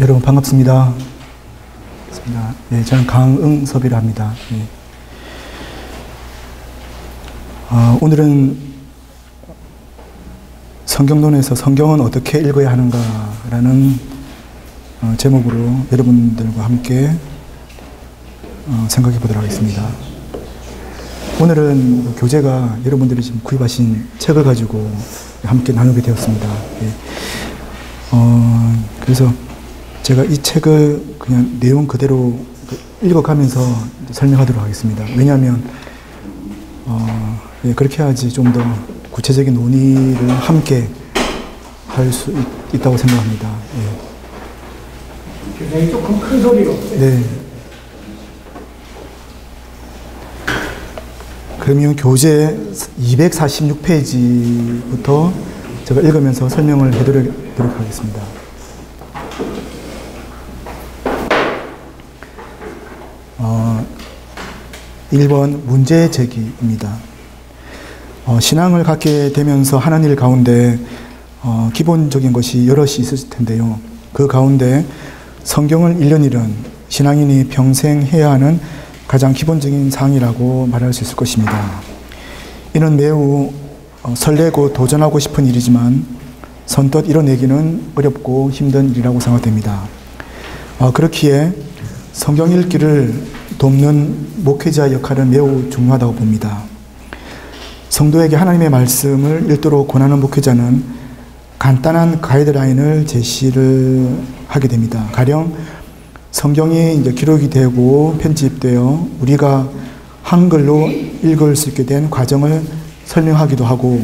어, 여러분 반갑습니다. 반갑습니다. 네, 저는 강응섭이라 합니다. 네. 어, 오늘은 성경론에서 성경은 어떻게 읽어야 하는가라는 어, 제목으로 여러분들과 함께 어, 생각해 보도록 하겠습니다. 오늘은 교재가 여러분들이 지금 구입하신 책을 가지고 함께 나누게 되었습니다. 예. 어, 그래서 제가 이 책을 그냥 내용 그대로 읽어가면서 설명하도록 하겠습니다. 왜냐하면 어, 예, 그렇게 해야지 좀 더 구체적인 논의를 함께 할 수 있다고 생각합니다. 예. 교장이 조금 큰 소리로. 네. 그러면 교재 246페이지부터 제가 읽으면서 설명을 해드리도록 하겠습니다. 1번 문제 제기입니다. 어, 신앙을 갖게 되면서 일 가운데 어, 기본적인 것이 여럿이 있을 텐데요. 그 가운데 성경을 1년 일은 신앙인이 평생 해야 하는 가장 기본적인 사항이라고 말할 수 있을 것입니다. 이는 매우 어, 설레고 도전하고 싶은 일이지만 선뜻 이뤄내기는 어렵고 힘든 일이라고 생각됩니다. 어, 그렇기에 성경 읽기를 돕는 목회자 역할은 매우 중요하다고 봅니다. 성도에게 하나님의 말씀을 읽도록 권하는 목회자는 간단한 가이드라인을 제시를 하게 됩니다. 가령 성경이 이제 기록이 되고 편집되어 우리가 한글로 읽을 수 있게 된 과정을 설명하기도 하고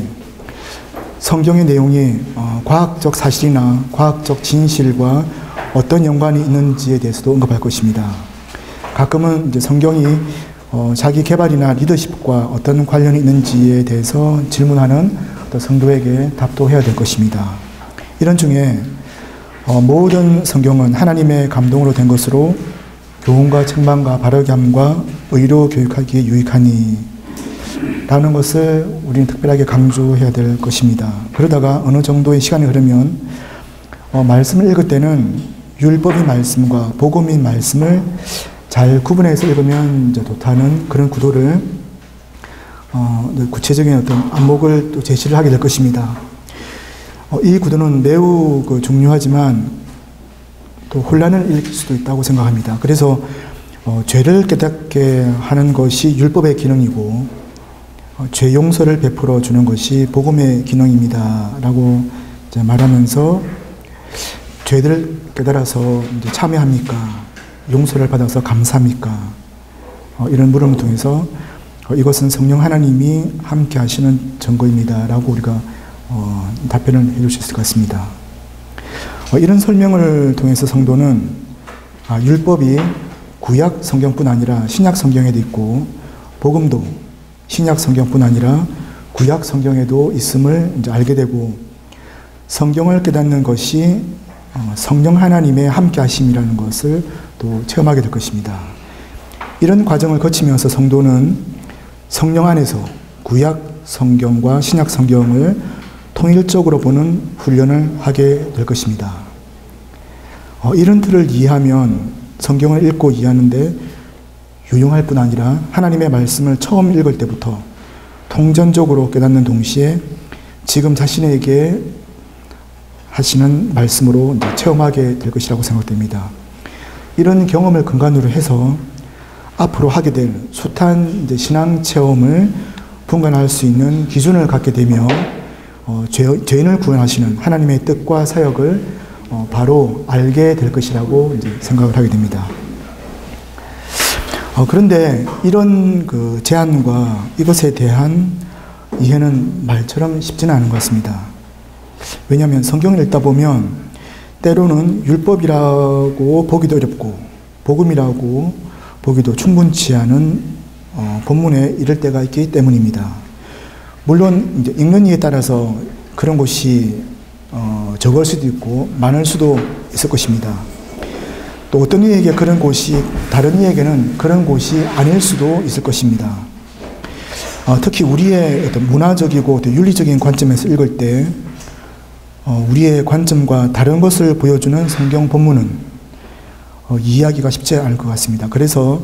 성경의 내용이 어, 과학적 사실이나 과학적 진실과 어떤 연관이 있는지에 대해서도 언급할 것입니다. 가끔은 이제 성경이 어, 자기 개발이나 리더십과 어떤 관련이 있는지에 대해서 질문하는 성도에게 답도 해야 될 것입니다. 이런 중에 어, 모든 성경은 하나님의 감동으로 된 것으로 교훈과 책망과 바르게 함과 의로 교육하기에 유익하니 라는 것을 우리는 특별하게 강조해야 될 것입니다. 그러다가 어느 정도의 시간이 흐르면 어, 말씀을 읽을 때는 율법의 말씀과 복음의 말씀을 잘 구분해서 읽으면 이제 좋다는 그런 구도를 어, 구체적인 어떤 안목을 또 제시를 하게 될 것입니다. 어, 이 구도는 매우 그 중요하지만 또 혼란을 일으킬 수도 있다고 생각합니다. 그래서 어, 죄를 깨닫게 하는 것이 율법의 기능이고 어, 죄 용서를 베풀어 주는 것이 복음의 기능입니다라고 말하면서 죄를 깨달아서 참여합니까? 용서를 받아서 감사합니까? 어, 이런 물음을 통해서 어, 이것은 성령 하나님이 함께 하시는 증거입니다. 라고 우리가 어, 답변을 해줄 수 같습니다. 어, 이런 설명을 통해서 성도는 아, 율법이 구약 성경뿐 아니라 신약 성경에도 있고 복음도 신약 성경뿐 아니라 구약 성경에도 있음을 알게 되고 성경을 깨닫는 것이 어, 성령 하나님의 함께 하심이라는 것을 또 체험하게 될 것입니다. 이런 과정을 거치면서 성도는 성령 안에서 구약 성경과 신약 성경을 통일적으로 보는 훈련을 하게 될 것입니다. 어, 이런 틀을 이해하면 성경을 읽고 이해하는데 유용할 뿐 아니라 하나님의 말씀을 처음 읽을 때부터 통전적으로 깨닫는 동시에 지금 자신에게 하시는 말씀으로 체험하게 될 것이라고 생각됩니다. 이런 경험을 근간으로 해서 앞으로 하게 될 숱한 신앙 체험을 분간할 수 있는 기준을 갖게 되며 어, 죄, 인을 구원하시는 하나님의 뜻과 사역을 어, 바로 알게 될 것이라고 생각을 하게 됩니다. 어, 그런데 이런 그 제안과 이것에 대한 이해는 말처럼 쉽지는 않은 것 같습니다. 왜냐하면 성경을 읽다 보면 때로는 율법이라고 보기도 어렵고 복음이라고 보기도 충분치 않은 어, 본문에 이를 때가 있기 때문입니다. 물론 읽는 이에 따라서 그런 것이 어, 적을 수도 있고 많을 수도 있을 것입니다. 또 어떤 이에게 그런 곳이 다른 이에게는 그런 곳이 아닐 수도 있을 것입니다. 어, 특히 우리의 어떤 문화적이고 윤리적인 관점에서 읽을 때 어, 우리의 관점과 다른 것을 보여주는 성경 본문은 어, 이해하기가 쉽지 않을 것 같습니다. 그래서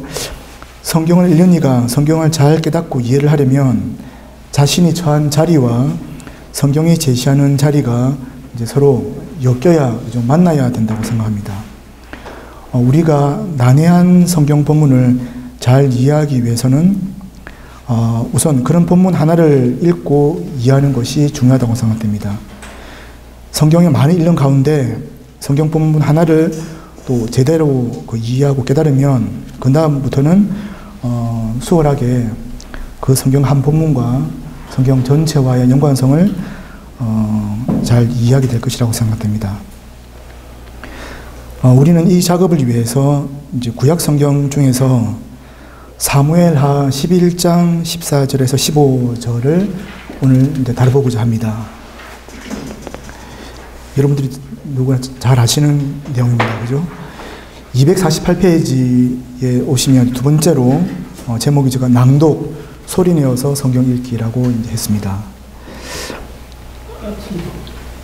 성경을 읽는 이가 성경을 잘 깨닫고 이해를 하려면 자신이 처한 자리와 성경이 제시하는 자리가 이제 서로 엮여야 좀 만나야 된다고 생각합니다. 어, 우리가 난해한 성경 본문을 잘 이해하기 위해서는 어, 우선 그런 본문 하나를 읽고 이해하는 것이 중요하다고 생각됩니다. 성경에 많이 읽는 가운데 성경 본문 하나를 또 제대로 그 이해하고 깨달으면 그 다음부터는 어, 수월하게 그 성경 한 본문과 성경 전체와의 연관성을 어, 잘 이해하게 될 것이라고 생각됩니다. 어, 우리는 이 작업을 위해서 이제 구약 성경 중에서 사무엘하 11장 14절에서 15절을 오늘 이제 다뤄보고자 합니다. 여러분들이 누구나 잘 아시는 내용입니다. 그죠? 248페이지에 오시면 두 번째로 어, 제목이 제가 낭독 소리 내어서 성경 읽기라고 했습니다.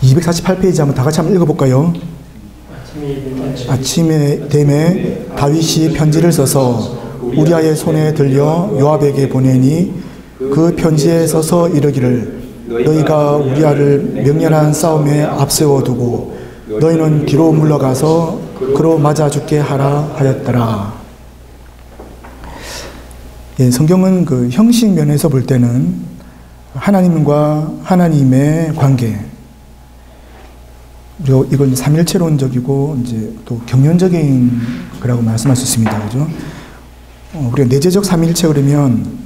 248페이지 한번 다 같이 한번 읽어볼까요? 아침에 됨에 다윗이 편지를 써서 우리아의 손에 들려 요압에게 보내니 그 편지에 서서 이르기를 너희가 우리 아를 명렬한 싸움에 앞세워 두고 너희는 뒤로 물러가서 그로 맞아 죽게 하라 하였더라. 예, 성경은 그 형식 면에서 볼 때는 하나님과 하나님의 관계, 그리고 이건 삼일체론적이고 이제 또 경륜적인 거라고 말씀할 수 있습니다. 그죠? 어, 우리가 내재적 삼일체 그러면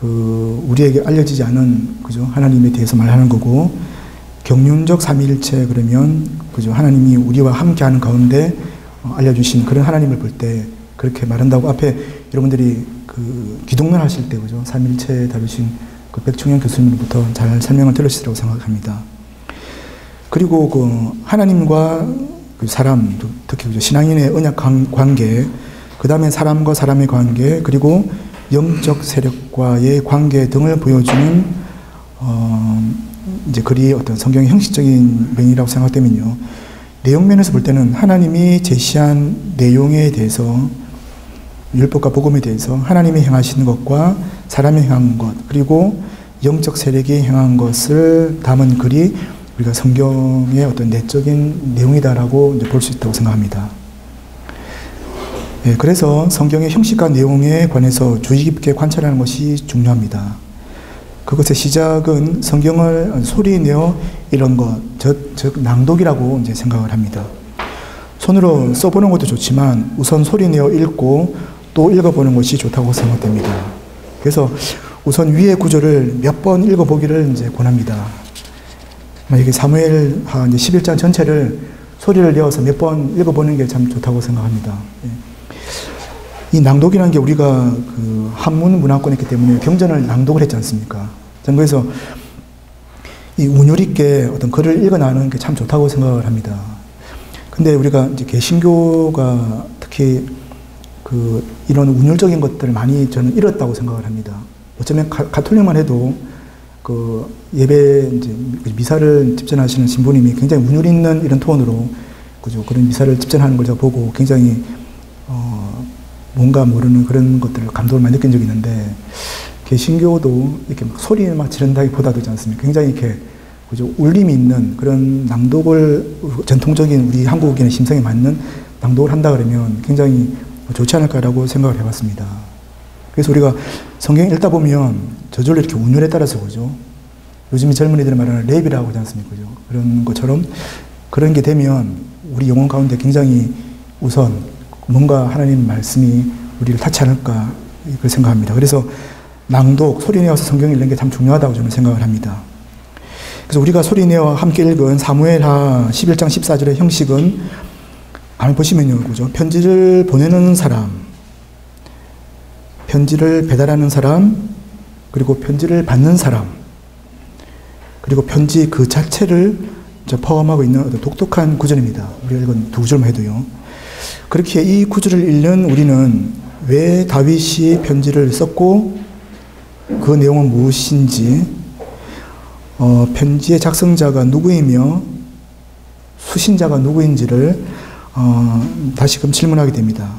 그 우리에게 알려지지 않은 그죠? 하나님에 대해서 말하는 거고 경륜적 삼일체 그러면 그죠? 하나님이 우리와 함께하는 가운데 어, 알려주신 그런 하나님을 볼 때 그렇게 말한다고 앞에 여러분들이 그 기독론 하실 때 그죠? 삼일체 다루신 그 백충현 교수님으로부터 잘 설명을 들으시리라고 생각합니다. 그리고 그 하나님과 그 사람, 특히 신앙인의 언약 관계, 그 다음에 사람과 사람의 관계, 그리고 영적 세력과의 관계 등을 보여주는 어, 이제 글이 어떤 성경의 형식적인 면이라고 생각되면요. 내용 면에서 볼 때는 하나님이 제시한 내용에 대해서 율법과 복음에 대해서 하나님이 행하시는 것과 사람이 행한 것 그리고 영적 세력이 행한 것을 담은 글이 우리가 성경의 어떤 내적인 내용이다라고 볼 수 있다고 생각합니다. 네, 그래서 성경의 형식과 내용에 관해서 주의 깊게 관찰하는 것이 중요합니다. 그것의 시작은 성경을 소리 내어 이런 것, 즉, 즉 낭독이라고 이제 생각을 합니다. 손으로 써보는 것도 좋지만 우선 소리 내어 읽고 또 읽어보는 것이 좋다고 생각됩니다. 그래서 우선 위의 구절을 몇 번 읽어보기를 이제 권합니다. 이게 사무엘 하 11장 전체를 소리를 내어서 몇 번 읽어보는 게 참 좋다고 생각합니다. 예. 이 낭독이라는 게 우리가 그 한문 문화권에 있기 때문에 경전을 낭독을 했지 않습니까? 저는 그래서 이 운율 있게 어떤 글을 읽어 나가는 게 참 좋다고 생각을 합니다. 근데 우리가 이제 개신교가 특히 그 이런 운율적인 것들을 많이 저는 잃었다고 생각을 합니다. 어쩌면 가, 가톨릭만 해도 그 예배 이제 미사를 집전하시는 신부님이 굉장히 운율 있는 이런 톤으로 그죠 그런 미사를 집전하는 걸 제가 보고 굉장히 어 뭔가 모르는 그런 것들을 감동을 많이 느낀 적이 있는데 개신교도 이렇게 막 소리 막 지른다기보다도 그렇지 않습니까? 굉장히 이렇게 그죠 울림이 있는 그런 낭독을 전통적인 우리 한국인의 심성에 맞는 낭독을 한다 그러면 굉장히 좋지 않을까라고 생각을 해봤습니다. 그래서 우리가 성경 읽다 보면 저절로 이렇게 운율에 따라서 그죠. 요즘 젊은이들 말하는 랩이라고 하지 않습니까? 그죠? 그런 것처럼 그런 게 되면 우리 영혼 가운데 굉장히 우선 뭔가 하나님 말씀이 우리를 타치 않을까 그렇게 생각합니다. 그래서 낭독, 소리 내어서 성경 읽는 게 참 중요하다고 저는 생각을 합니다. 그래서 우리가 소리 내어 함께 읽은 사무엘하 11장 14절의 형식은 한번 보시면요. 그죠? 편지를 보내는 사람, 편지를 배달하는 사람, 그리고 편지를 받는 사람, 그리고 편지 그 자체를 포함하고 있는 독특한 구절입니다. 우리가 읽은 두 구절만 해도요. 그렇게 이 구절을 읽는 우리는 왜 다윗이 편지를 썼고 그 내용은 무엇인지 어, 편지의 작성자가 누구이며 수신자가 누구인지를 어, 다시금 질문하게 됩니다.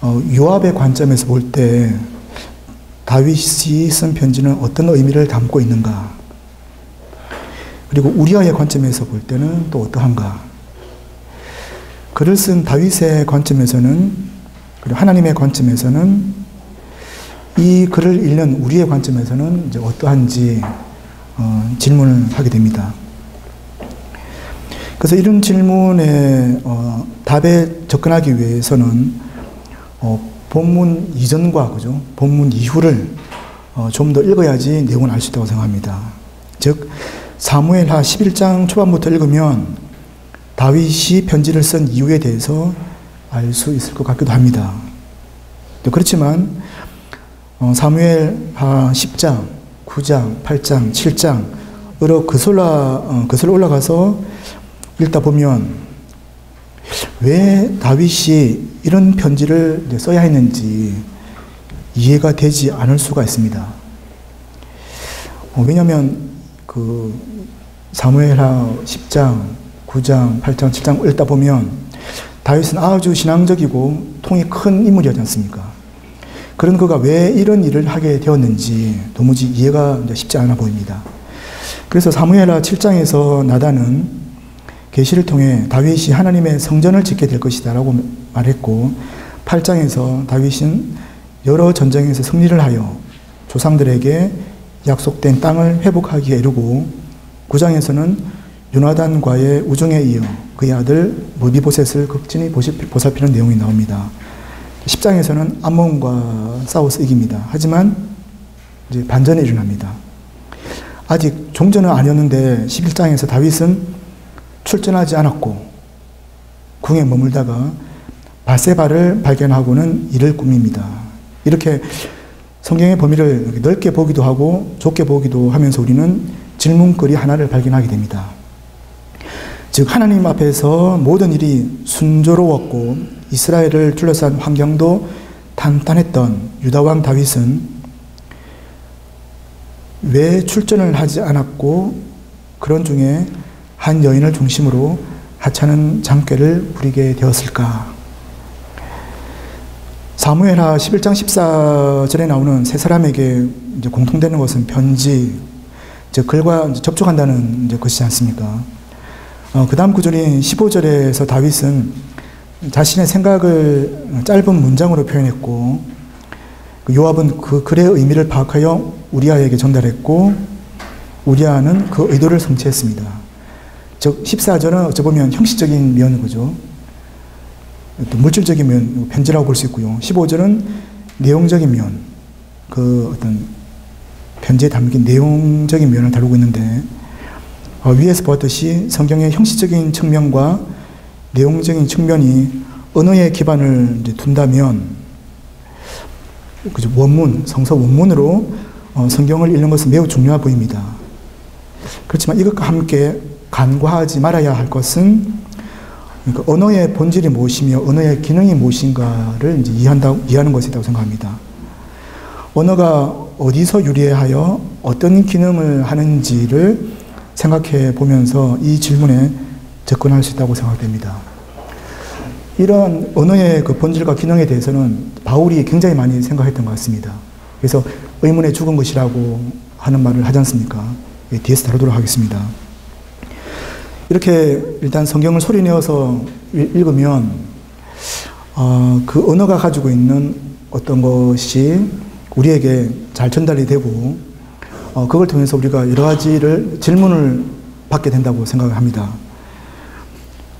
어, 요압의 관점에서 볼 때 다윗이 쓴 편지는 어떤 의미를 담고 있는가? 그리고 우리아의 관점에서 볼 때는 또 어떠한가? 글을 쓴 다윗의 관점에서는 그리고 하나님의 관점에서는 이 글을 읽는 우리의 관점에서는 이제 어떠한지 어, 질문을 하게 됩니다. 그래서 이런 질문에 어, 답에 접근하기 위해서는 어, 본문 이전과 그죠 본문 이후를 어, 좀더 읽어야지 내용을 알 수 있다고 생각합니다. 즉 사무엘하 11장 초반부터 읽으면 다윗이 편지를 쓴 이유에 대해서 알 수 있을 것 같기도 합니다. 그렇지만 어, 사무엘 하 10장, 9장, 8장, 7장으로 그슬라 어, 그슬 올라가서 읽다 보면 왜 다윗이 이런 편지를 써야 했는지 이해가 되지 않을 수가 있습니다. 어, 왜냐하면 그 사무엘하 10장, 9장, 8장, 7장 읽다 보면 다윗은 아주 신앙적이고 통이 큰 인물이었지 않습니까? 그런 그가 왜 이런 일을 하게 되었는지 도무지 이해가 쉽지 않아 보입니다. 그래서 사무엘하 7장에서 나단은 계시를 통해 다윗이 하나님의 성전을 짓게 될 것이다라고 말했고 8장에서 다윗은 여러 전쟁에서 승리를 하여 조상들에게 약속된 땅을 회복하기에 이르고 9장에서는 요나단과의 우정에 이어 그의 아들 무비보셋을 극진히 보살피는 내용이 나옵니다. 10장에서는 암몬과 싸워서 이깁니다. 하지만 이제 반전이 일어납니다. 아직 종전은 아니었는데 11장에서 다윗은 출전하지 않았고 궁에 머물다가 바세바를 발견하고는 이를 꾸밉니다. 이렇게 성경의 범위를 넓게 보기도 하고 좁게 보기도 하면서 우리는 질문거리 하나를 발견하게 됩니다. 즉 하나님 앞에서 모든 일이 순조로웠고 이스라엘을 둘러싼 환경도 탄탄했던 유다 왕 다윗은 왜 출전을 하지 않았고 그런 중에 한 여인을 중심으로 하찮은 장꾀를 부리게 되었을까? 사무엘하 11장 14절에 나오는 세 사람에게 공통되는 것은 편지, 즉 글과 접촉한다는 것이지 않습니까? 어, 그 다음 구절인 15절에서 다윗은 자신의 생각을 짧은 문장으로 표현했고, 그 요압은 그 글의 의미를 파악하여 우리아에게 전달했고, 우리아는 그 의도를 성취했습니다. 즉 14절은 어찌 보면 형식적인 면인 거죠. 물질적인 면, 편지라고 볼 수 있고요. 15절은 내용적인 면, 그 어떤 편지에 담긴 내용적인 면을 다루고 있는데, 어, 위에서 보았듯이 성경의 형식적인 측면과 내용적인 측면이 언어의 기반을 둔다면? 원문, 성서 원문으로 어, 성경을 읽는 것은 매우 중요해 보입니다. 그렇지만 이것과 함께 간과하지 말아야 할 것은 그러니까 언어의 본질이 무엇이며 언어의 기능이 무엇인가를 이제 이해한다, 이해하는 것이라고 생각합니다. 언어가 어디서 유리하여 어떤 기능을 하는지를 생각해 보면서 이 질문에 접근할 수 있다고 생각됩니다. 이런 언어의 그 본질과 기능에 대해서는 바울이 굉장히 많이 생각했던 것 같습니다. 그래서 의문의 죽은 것이라고 하는 말을 하지 않습니까? 예, 뒤에서 다루도록 하겠습니다. 이렇게 일단 성경을 소리내어서 읽으면 어, 그 언어가 가지고 있는 어떤 것이 우리에게 잘 전달이 되고 어, 그걸 통해서 우리가 여러 가지를 질문을 받게 된다고 생각합니다.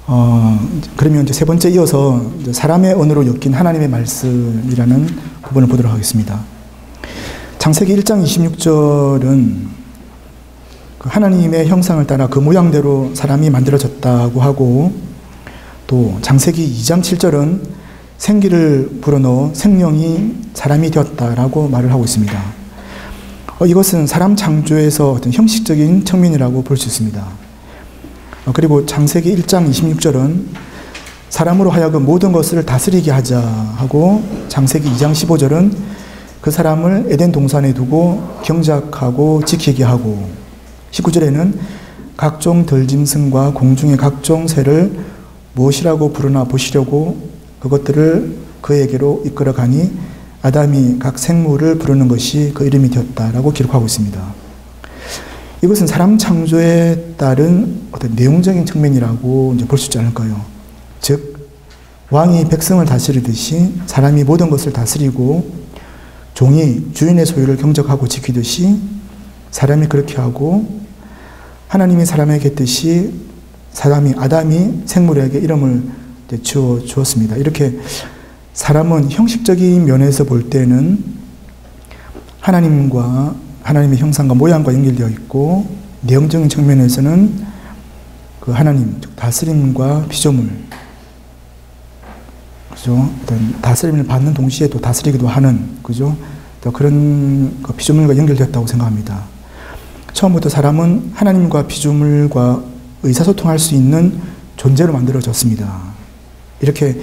어, 그러면 이제 세 번째 이어서 사람의 언어로 엮인 하나님의 말씀이라는 부분을 보도록 하겠습니다. 창세기 1장 26절은 그 하나님의 형상을 따라 그 모양대로 사람이 만들어졌다고 하고 또 장세기 2장 7절은 생기를 불어넣어 생명이 사람이 되었다라고 말을 하고 있습니다. 어, 이것은 사람 창조에서 어떤 형식적인 측면이라고 볼 수 있습니다. 어, 그리고 장세기 1장 26절은 사람으로 하여금 모든 것을 다스리게 하자 하고 장세기 2장 15절은 그 사람을 에덴 동산에 두고 경작하고 지키게 하고 19절에는 각종 덜짐승과 공중의 각종 새를 무엇이라고 부르나 보시려고 그것들을 그에게로 이끌어 가니 아담이 각 생물을 부르는 것이 그 이름이 되었다라고 기록하고 있습니다. 이것은 사람 창조에 따른 어떤 내용적인 측면이라고 이제 볼 수 있지 않을까요? 즉, 왕이 백성을 다스리듯이 사람이 모든 것을 다스리고 종이 주인의 소유를 경적하고 지키듯이 사람이 그렇게 하고 하나님이 사람에게 했듯이 사람이 아담이 생물에게 이름을 주어 주었습니다. 이렇게 사람은 형식적인 면에서 볼 때는 하나님과 하나님의 형상과 모양과 연결되어 있고 내용적인 측면에서는 그 하나님 다스림과 피조물 그죠? 어떤 다스림을 받는 동시에 또 다스리기도 하는 그죠? 또 그런 그 피조물과 연결되었다고 생각합니다. 처음부터 사람은 하나님과 피조물과 의사소통할 수 있는 존재로 만들어졌습니다. 이렇게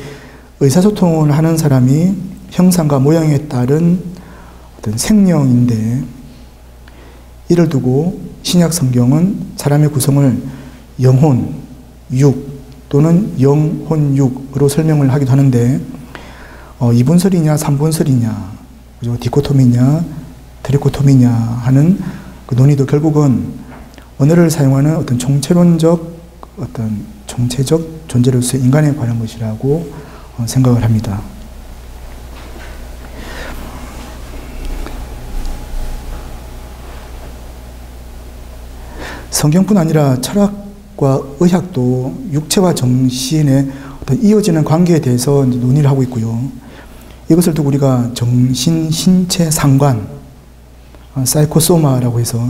의사소통을 하는 사람이 형상과 모양에 따른 어떤 생명인데 이를 두고 신약 성경은 사람의 구성을 영혼, 육 또는 영혼 육으로 설명을 하기도 하는데 어, 2분설이냐 3분설이냐 그죠? 디코토미냐 트리코토미냐 하는 그 논의도 결국은 언어를 사용하는 어떤 총체론적 어떤 총체적 존재로서 인간에 관한 것이라고 어, 생각을 합니다. 성경뿐 아니라 철학과 의학도 육체와 정신의 이어지는 관계에 대해서 논의를 하고 있고요. 이것을 두고 우리가 정신, 신체, 상관, 어, 사이코소마라고 해서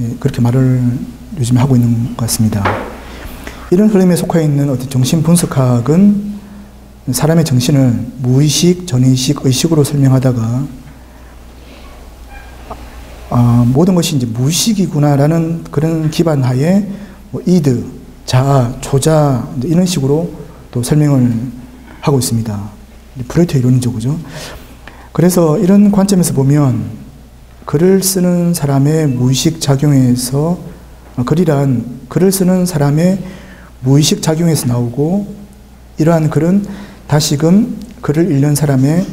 예, 그렇게 말을 요즘 하고 있는 것 같습니다. 이런 흐름에 속해 있는 어떤 정신 분석학은 사람의 정신을 무의식, 전의식, 의식으로 설명하다가 아, 모든 것이 이제 무의식이구나라는 그런 기반 하에 뭐 이드, 자아, 초자아 이런 식으로 또 설명을 하고 있습니다. 프로이트 이론이죠, 그죠? 그래서 이런 관점에서 보면 글을 쓰는 사람의 무의식 작용에서 어, 글이란 글을 쓰는 사람의 무의식 작용에서 나오고 이러한 글은 다시금 글을 읽는 사람의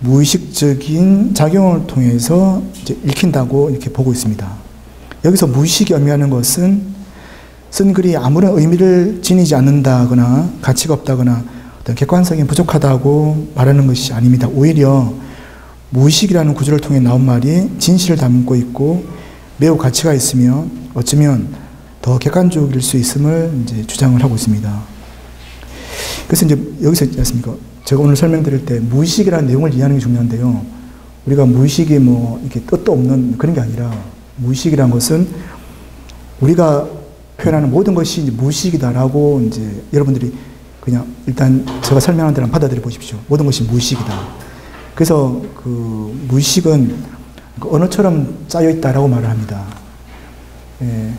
무의식적인 작용을 통해서 읽힌다고 이렇게 보고 있습니다. 여기서 무의식이 의미하는 것은 쓴 글이 아무런 의미를 지니지 않는다거나 가치가 없다거나 어떤 객관성이 부족하다고 말하는 것이 아닙니다. 오히려 무의식이라는 구조를 통해 나온 말이 진실을 담고 있고 매우 가치가 있으며 어쩌면 더 객관적일 수 있음을 이제 주장을 하고 있습니다. 그래서 이제 여기서 있지 않습니까? 제가 오늘 설명드릴 때 무의식이라는 내용을 이해하는 게 중요한데요. 우리가 무의식이 뭐 이렇게 뜻도 없는 그런 게 아니라 무의식이라는 것은 우리가 표현하는 모든 것이 이제 무의식이다라고 이제 여러분들이 그냥 일단 제가 설명한 대로 받아들여 보십시오. 모든 것이 무의식이다. 그래서 그 무의식은 그 언어처럼 짜여 있다라고 말을 합니다. 예.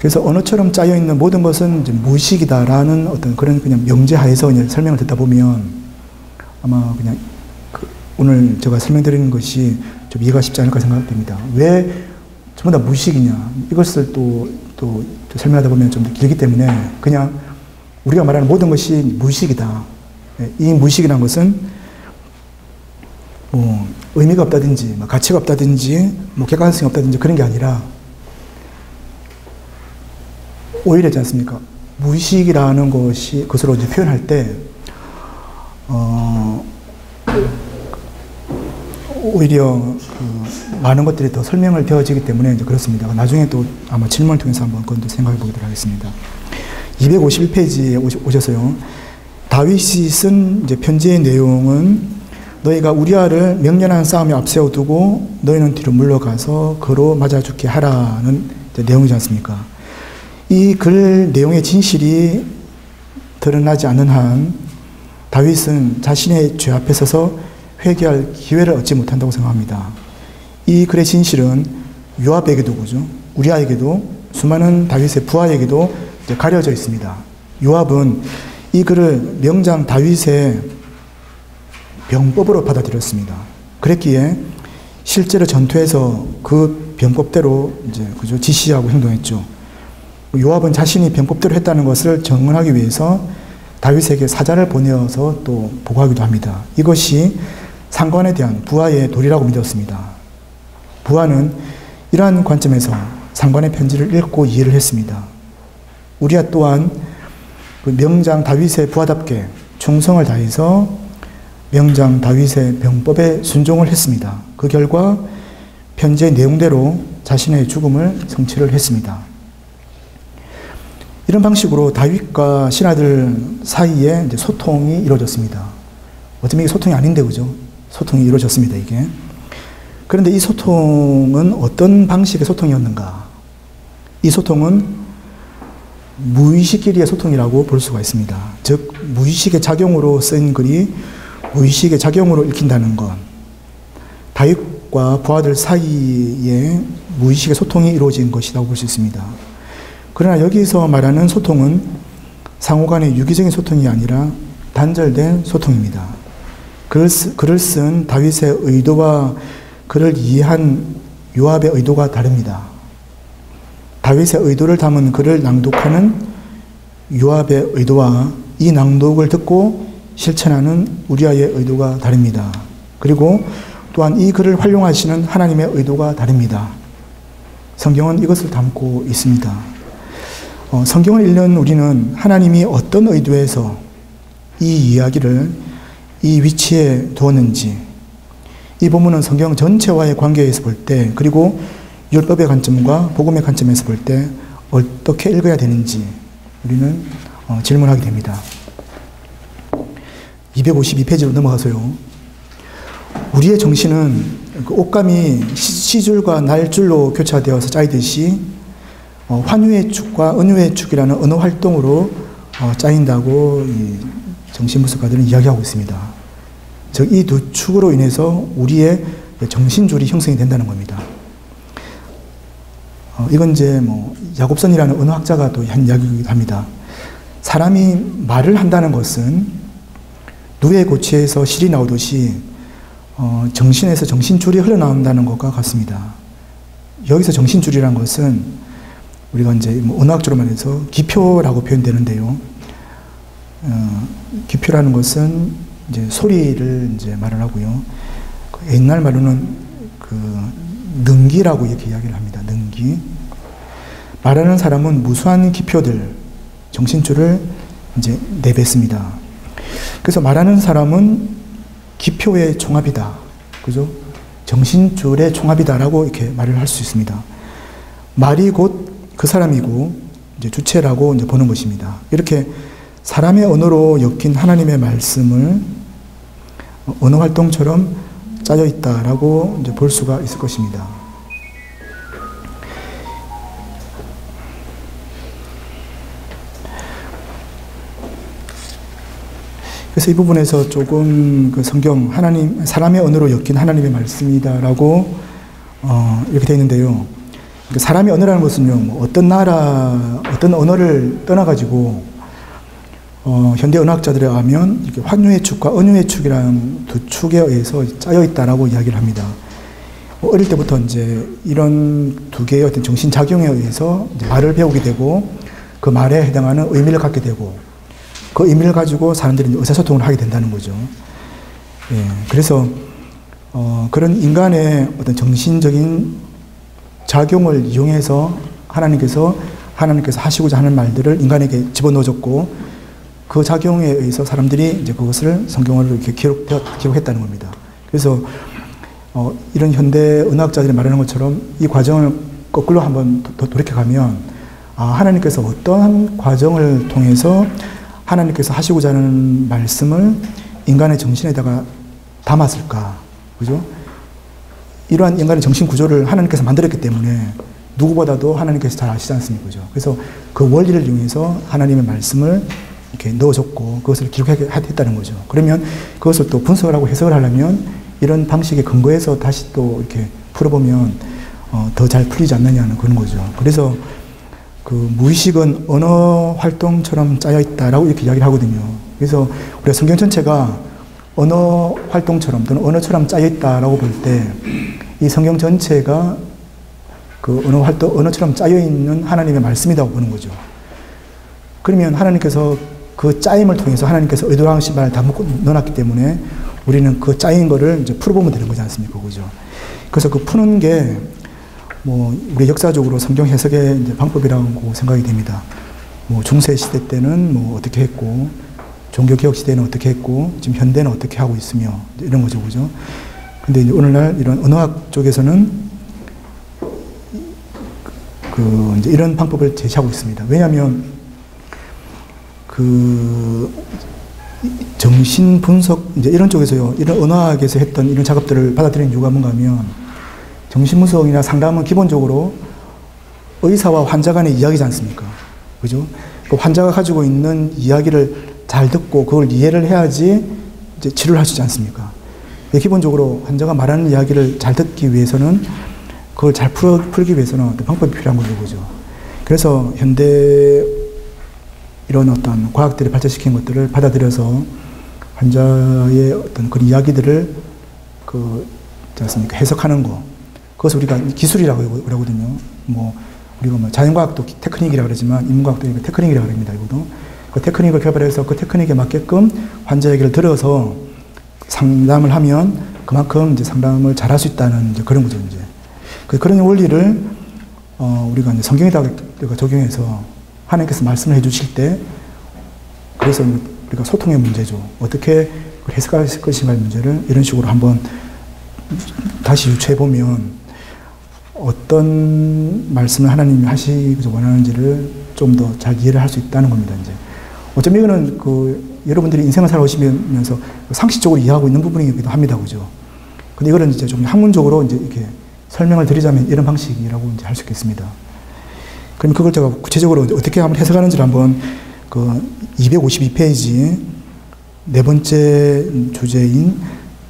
그래서 언어처럼 짜여 있는 모든 것은 무의식이다라는 어떤 그런 그냥 명제하에서 설명을 듣다 보면 아마 그냥 그 오늘 제가 설명드리는 것이 좀 이해가 쉽지 않을까 생각됩니다. 왜 전부 다 무의식이냐? 이것을 또, 또, 또 설명하다 보면 좀 길기 때문에 그냥 우리가 말하는 모든 것이 무의식이다. 예. 이 무의식이라는 것은 뭐 의미가 없다든지 뭐 가치가 없다든지 뭐 객관성이 없다든지 그런 게 아니라 오히려 있지 않습니까? 무의식이라는 것이 것으로 이제 표현할 때 어, 오히려 그 많은 것들이 더 설명을 되어지기 때문에 이제 그렇습니다. 나중에 또 아마 질문을 통해서 한번 그건 또 생각해 보도록 하겠습니다. 251페이지에 오셔서요. 다윗이 쓴 이제 편지의 내용은 너희가 우리아를 명령한 싸움에 앞세워 두고 너희는 뒤로 물러가서 그로 맞아 죽게 하라는 내용이지 않습니까? 이 글 내용의 진실이 드러나지 않는 한 다윗은 자신의 죄 앞에 서서 회개할 기회를 얻지 못한다고 생각합니다. 이 글의 진실은 요압에게도 그죠? 우리아에게도 수많은 다윗의 부하에게도 가려져 있습니다. 요압은 이 글을 명장 다윗의 병법으로 받아들였습니다. 그랬기에 실제로 전투에서 그 병법대로 이제 그죠 지시하고 행동했죠. 요압은 자신이 병법대로 했다는 것을 증언하기 위해서 다윗에게 사자를 보내어서 또 보고하기도 합니다. 이것이 상관에 대한 부하의 도리라고 믿었습니다. 부하는 이러한 관점에서 상관의 편지를 읽고 이해를 했습니다. 우리야 또한 그 명장 다윗의 부하답게 충성을 다해서 명장 다윗의 병법에 순종을 했습니다. 그 결과 편지의 내용대로 자신의 죽음을 성취를 했습니다. 이런 방식으로 다윗과 신하들 사이에 소통이 이루어졌습니다. 어쩌면 이게 소통이 아닌데, 그죠? 소통이 이루어졌습니다, 이게. 그런데 이 소통은 어떤 방식의 소통이었는가? 이 소통은 무의식끼리의 소통이라고 볼 수가 있습니다. 즉, 무의식의 작용으로 쓴 글이 무의식의 작용으로 읽힌다는 것. 다윗과 부하들 사이에 무의식의 소통이 이루어진 것이라고 볼 수 있습니다. 그러나 여기서 말하는 소통은 상호 간의 유기적인 소통이 아니라 단절된 소통입니다. 글을, 글을 쓴 다윗의 의도와 그를 이해한 요압의 의도가 다릅니다. 다윗의 의도를 담은 글을 낭독하는 요압의 의도와 이 낭독을 듣고 실천하는 우리아의 의도가 다릅니다. 그리고 또한 이 글을 활용하시는 하나님의 의도가 다릅니다. 성경은 이것을 담고 있습니다. 어, 성경을 읽는 우리는 하나님이 어떤 의도에서 이 이야기를 이 위치에 두었는지, 이 본문은 성경 전체와의 관계에서 볼 때, 그리고 율법의 관점과 복음의 관점에서 볼 때 어떻게 읽어야 되는지 우리는 어, 질문하게 됩니다. 252페이지로 넘어가서요. 우리의 정신은 그 옷감이 시줄과 날줄로 교차되어서 짜이듯이 어, 환유의 축과 은유의 축이라는 언어 활동으로 어, 짜인다고 정신분석가들은 이야기하고 있습니다. 즉, 이 두 축으로 인해서 우리의 정신줄이 형성이 된다는 겁니다. 어, 이건 이제 뭐, 야곱선이라는 언어학자가 또 한 이야기이기도 합니다. 사람이 말을 한다는 것은 누에 고치에서 실이 나오듯이 어, 정신에서 정신줄이 흘러나온다는 것과 같습니다. 여기서 정신줄이란 것은 우리가 이제 뭐 언어학적으로 말해서 기표라고 표현되는데요. 어, 기표라는 것은 이제 소리를 이제 말을 하고요. 그 옛날 말로는 그 능기라고 이렇게 이야기를 합니다. 능기. 말하는 사람은 무수한 기표들, 정신줄을 이제 내뱉습니다. 그래서 말하는 사람은 기표의 종합이다. 그죠? 정신줄의 종합이다라고 이렇게 말을 할 수 있습니다. 말이 곧 그 사람이고 이제 주체라고 이제 보는 것입니다. 이렇게 사람의 언어로 엮인 하나님의 말씀을 언어 활동처럼 짜여 있다라고 이제 볼 수가 있을 것입니다. 그래서 이 부분에서 조금 그 성경 하나님 사람의 언어로 엮인 하나님의 말씀이다라고 어, 이렇게 되어 있는데요. 그러니까 사람의 언어라는 것은요, 뭐 어떤 나라, 어떤 언어를 떠나가지고 어, 현대 언어학자들에 의하면 이렇게 환유의 축과 언유의 축이라는 두 축에 의해서 짜여 있다라고 이야기를 합니다. 뭐 어릴 때부터 이제 이런 두 개의 어떤 정신 작용에 의해서 말을 배우게 되고 그 말에 해당하는 의미를 갖게 되고 그 의미를 가지고 사람들이 의사소통을 하게 된다는 거죠. 예, 그래서 어, 그런 인간의 어떤 정신적인 작용을 이용해서 하나님께서 하나님께서 하시고자 하는 말들을 인간에게 집어넣어줬고 그 작용에 의해서 사람들이 이제 그것을 성경으로 이렇게 기록, 기록했다는 겁니다. 그래서 어, 이런 현대 은학자들이 말하는 것처럼 이 과정을 거꾸로 한번 도, 돌이켜가면 아, 하나님께서 어떠한 과정을 통해서 하나님께서 하시고자 하는 말씀을 인간의 정신에다가 담았을까? 그죠? 이러한 인간의 정신 구조를 하나님께서 만들었기 때문에 누구보다도 하나님께서 잘 아시지 않습니까? 그죠? 그래서 그 원리를 이용해서 하나님의 말씀을 이렇게 넣어줬고 그것을 기록했다는 거죠. 그러면 그것을 또 분석을 하고 해석을 하려면 이런 방식의 근거에서 다시 또 이렇게 풀어보면 어, 더 잘 풀리지 않느냐는 그런 거죠. 그래서 그 무의식은 언어 활동처럼 짜여 있다라고 이렇게 이야기를 하거든요. 그래서 우리가 성경 전체가 언어 활동처럼 또는 언어처럼 짜여 있다라고 볼 때 이 성경 전체가 그 언어 활동, 언어처럼 짜여 있는 하나님의 말씀이라고 보는 거죠. 그러면 하나님께서 그 짜임을 통해서 하나님께서 의도하신 바를 다 묶어 넣어놨기 때문에 우리는 그 짜인 거를 이제 풀어보면 되는 거지 않습니까? 그죠? 그래서 그 푸는 게 뭐 우리 역사적으로 성경 해석의 방법이라고 생각이 됩니다. 뭐 중세 시대 때는 뭐 어떻게 했고 종교 개혁 시대는 어떻게 했고 지금 현대는 어떻게 하고 있으며 이런 거죠, 그죠? 근데 이제 오늘날 이런 언어학 쪽에서는 그 이제 이런 방법을 제시하고 있습니다. 왜냐하면 그 정신 분석 이제 이런 쪽에서요 이런 언어학에서 했던 이런 작업들을 받아들이는 이유가 뭔가 하면 정신 분석이나 상담은 기본적으로 의사와 환자 간의 이야기지 않습니까? 그죠? 그 환자가 가지고 있는 이야기를 잘 듣고 그걸 이해를 해야지 이제 치료를 있지 않습니까? 기본적으로 환자가 말하는 이야기를 잘 듣기 위해서는 그걸 잘 풀어, 풀기 위해서는 어떤 방법이 필요한 거죠, 그죠? 그래서 현대 이런 어떤 과학들이 발전시킨 것들을 받아들여서 환자의 어떤 그런 이야기들을 그, 않습니까? 해석하는 거. 그것을 우리가 기술이라고 그러거든요. 뭐, 우리가 뭐 자연과학도 테크닉이라고 그러지만 인문과학도 테크닉이라고 그럽니다, 이것도. 그 테크닉을 개발해서 그 테크닉에 맞게끔 환자 얘기를 들어서 상담을 하면 그만큼 이제 상담을 잘할 수 있다는 그런 거죠, 이제. 그 그런 원리를 어, 우리가 이제 성경에다가 적용해서 하나님께서 말씀을 해 주실 때 그래서 우리가 소통의 문제죠. 어떻게 해석할 것인가의 문제를 이런 식으로 한번 다시 유추해 보면 어떤 말씀을 하나님이 하시기 원하는지를 좀 더 잘 이해를 할 수 있다는 겁니다, 이제. 어쩌면 이거는 그 여러분들이 인생을 살아오시면서 상식적으로 이해하고 있는 부분이기도 합니다, 그죠? 근데 이거는 이제 좀 학문적으로 이제 이렇게 설명을 드리자면 이런 방식이라고 이제 할 수 있겠습니다. 그럼 그걸 제가 구체적으로 어떻게 한번 해석하는지를 한번 그 252페이지 네 번째 주제인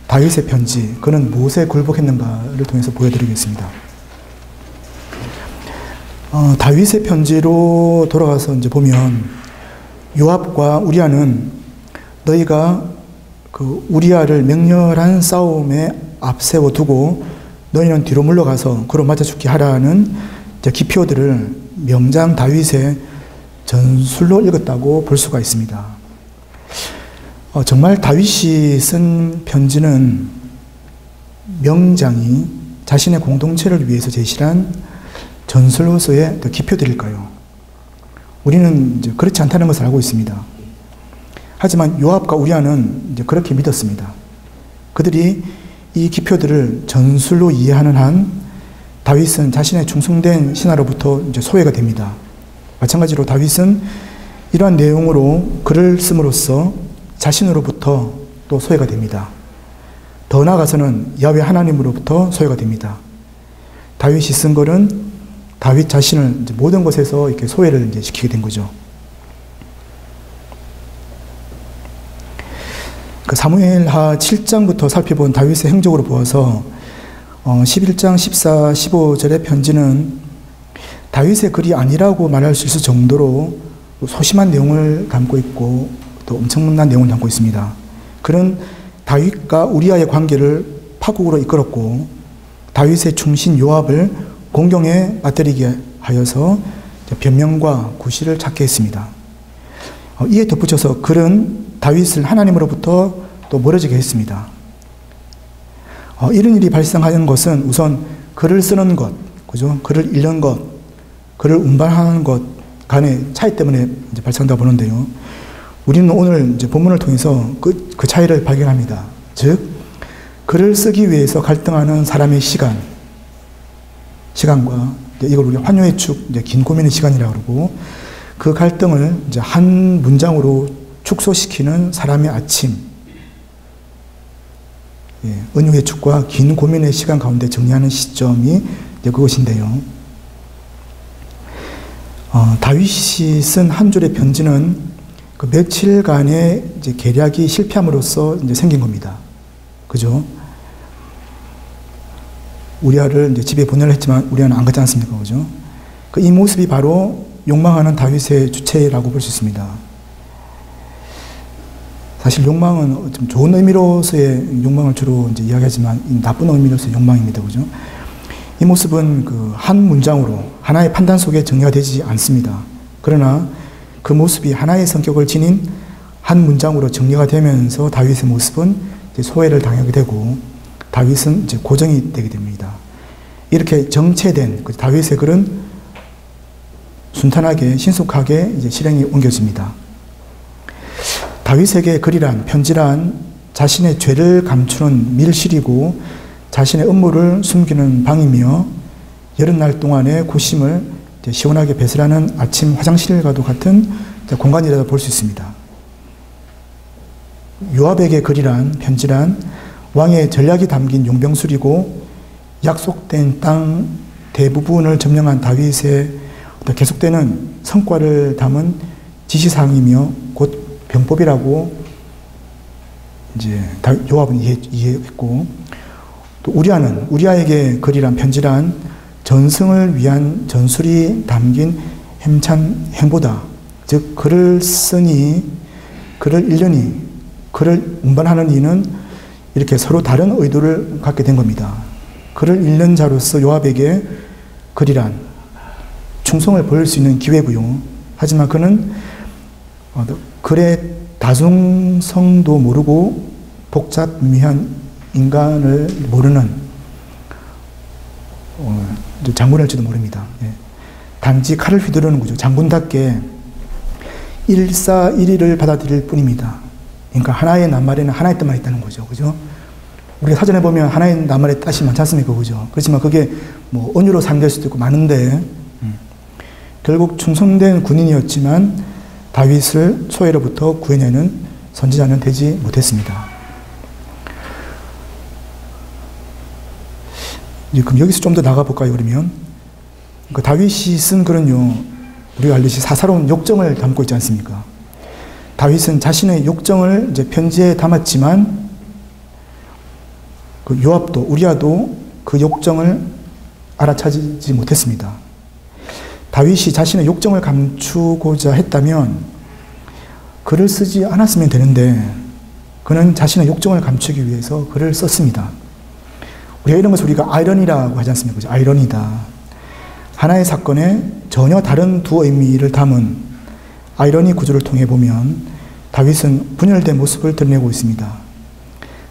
다윗의 편지, 그는 무엇에 굴복했는가를 통해서 보여드리겠습니다. 어, 다윗의 편지로 돌아가서 이제 보면 요압과 우리아는 너희가 그 우리아를 맹렬한 싸움에 앞세워 두고 너희는 뒤로 물러가서 그로 맞아 죽게 하라는 기표들을 명장 다윗의 전술로 읽었다고 볼 수가 있습니다. 어, 정말 다윗이 쓴 편지는 명장이 자신의 공동체를 위해서 제시한 전술로서의 기표들일까요? 우리는 그렇지 않다는 것을 알고 있습니다. 하지만 요압과 우리아는 그렇게 믿었습니다. 그들이 이 기표들을 전술로 이해하는 한 다윗은 자신의 충성된 신하로부터 소외가 됩니다. 마찬가지로 다윗은 이러한 내용으로 글을 씀으로써 자신으로부터 또 소외가 됩니다. 더 나아가서는 야외 하나님으로부터 소외가 됩니다. 다윗이 쓴 글은 다윗 자신을 모든 것에서 이렇게 소외를 이제 시키게 된 거죠. 그 사무엘하 7장부터 살펴본 다윗의 행적으로 보아서 어, 11장 14, 15절의 편지는 다윗의 글이 아니라고 말할 수 있을 정도로 소심한 내용을 담고 있고 또 엄청난 내용을 담고 있습니다. 그런 다윗과 우리아의 관계를 파국으로 이끌었고 다윗의 충신 요압을 공경에 맞들이게 하여서 변명과 구실을 찾게 했습니다. 어, 이에 덧붙여서 글은 다윗을 하나님으로부터 또 멀어지게 했습니다. 어, 이런 일이 발생하는 것은 우선 글을 쓰는 것, 그죠? 글을 읽는 것, 글을 운반하는 것 간의 차이 때문에 발생한다 보는데요. 우리는 오늘 본문을 통해서 그, 그 차이를 발견합니다. 즉, 글을 쓰기 위해서 갈등하는 사람의 시간, 시간과 이걸 우리 환요의 축, 긴 고민의 시간이라고 그러고 그 갈등을 이제 한 문장으로 축소시키는 사람의 아침, 예, 은유의 축과 긴 고민의 시간 가운데 정리하는 시점이 그것인데요. 어, 다윗이 쓴 한 줄의 편지는 그 며칠간의 이제 계략이 실패함으로써 이제 생긴 겁니다. 그죠? 우리아를 이제 집에 보내려 했지만 우리아는 안 갔지 않습니까? 그죠? 그 이 모습이 바로 욕망하는 다윗의 주체라고 볼 수 있습니다. 사실 욕망은 좀 좋은 의미로서의 욕망을 주로 이제 이야기하지만 나쁜 의미로서의 욕망입니다. 그죠? 이 모습은 그 한 문장으로 하나의 판단 속에 정리가 되지 않습니다. 그러나 그 모습이 하나의 성격을 지닌 한 문장으로 정리가 되면서 다윗의 모습은 소외를 당하게 되고 다윗은 이제 고정이 되게 됩니다. 이렇게 정체된 그 다윗의 글은 순탄하게 신속하게 이제 실행이 옮겨집니다. 다윗에게 글이란 편지란 자신의 죄를 감추는 밀실이고 자신의 음모를 숨기는 방이며 여름 날 동안의 고심을 시원하게 배설하는 아침 화장실과도 같은 공간이라고 볼수 있습니다. 요압에게 글이란 편지란 왕의 전략이 담긴 용병술이고 약속된 땅 대부분을 점령한 다윗의 계속되는 성과를 담은 지시사항이며 곧 병법이라고 이제 요압은 이해, 이해했고 또 우리아는 우리아에게 글이란 편지란 전승을 위한 전술이 담긴 햄찬 행보다. 즉 글을 쓰니 글을 읽으니 글을 운반하는 이는 이렇게 서로 다른 의도를 갖게 된 겁니다. 글을 읽는 자로서 요압에게 글이란 충성을 보일 수 있는 기회고요. 하지만 그는 어, 글의 다중성도 모르고 복잡 미한 인간을 모르는 어, 장군일지도 모릅니다. 예. 단지 칼을 휘두르는 거죠. 장군답게 일사일의를 받아들일 뿐입니다. 그러니까 하나의 낱말에는 하나의 뜻만 있다는 거죠. 그죠? 우리가 사전에 보면 하나의 낱말의 뜻이 많지 않습니까? 그죠? 그렇지만 그게 뭐 언유로 상될 수도 있고 많은데, 음. 결국 충성된 군인이었지만 다윗을 소외로부터 구해내는 선지자는 되지 못했습니다. 그럼 여기서 좀 더 나가볼까요, 그러면? 그 다윗이 쓴 글은요, 우리가 알듯이 사사로운 욕정을 담고 있지 않습니까? 다윗은 자신의 욕정을 이제 편지에 담았지만, 그 요압도, 우리아도 그 욕정을 알아차지 못했습니다. 다윗이 자신의 욕정을 감추고자 했다면, 글을 쓰지 않았으면 되는데, 그는 자신의 욕정을 감추기 위해서 글을 썼습니다. 우리가 이런 것을 우리가 아이러니라고 하지 않습니까? 아이러니다. 하나의 사건에 전혀 다른 두 의미를 담은 아이러니 구조를 통해 보면 다윗은 분열된 모습을 드러내고 있습니다.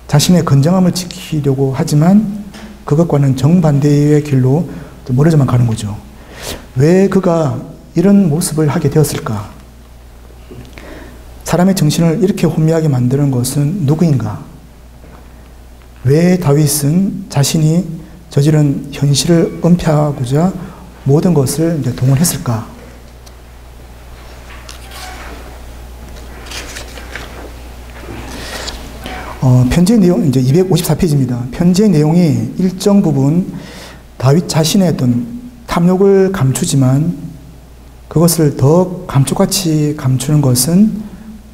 자신의 건정함을 지키려고 하지만 그것과는 정반대의 길로 멀어져만 가는 거죠. 왜 그가 이런 모습을 하게 되었을까? 사람의 정신을 이렇게 혼미하게 만드는 것은 누구인가? 왜 다윗은 자신이 저지른 현실을 은폐하고자 모든 것을 동원했을까? 어, 편지의 내용, 이제 254페이지입니다. 편지의 내용이 일정 부분 다윗 자신의 어떤 탐욕을 감추지만 그것을 더 감쪽같이 감추는 것은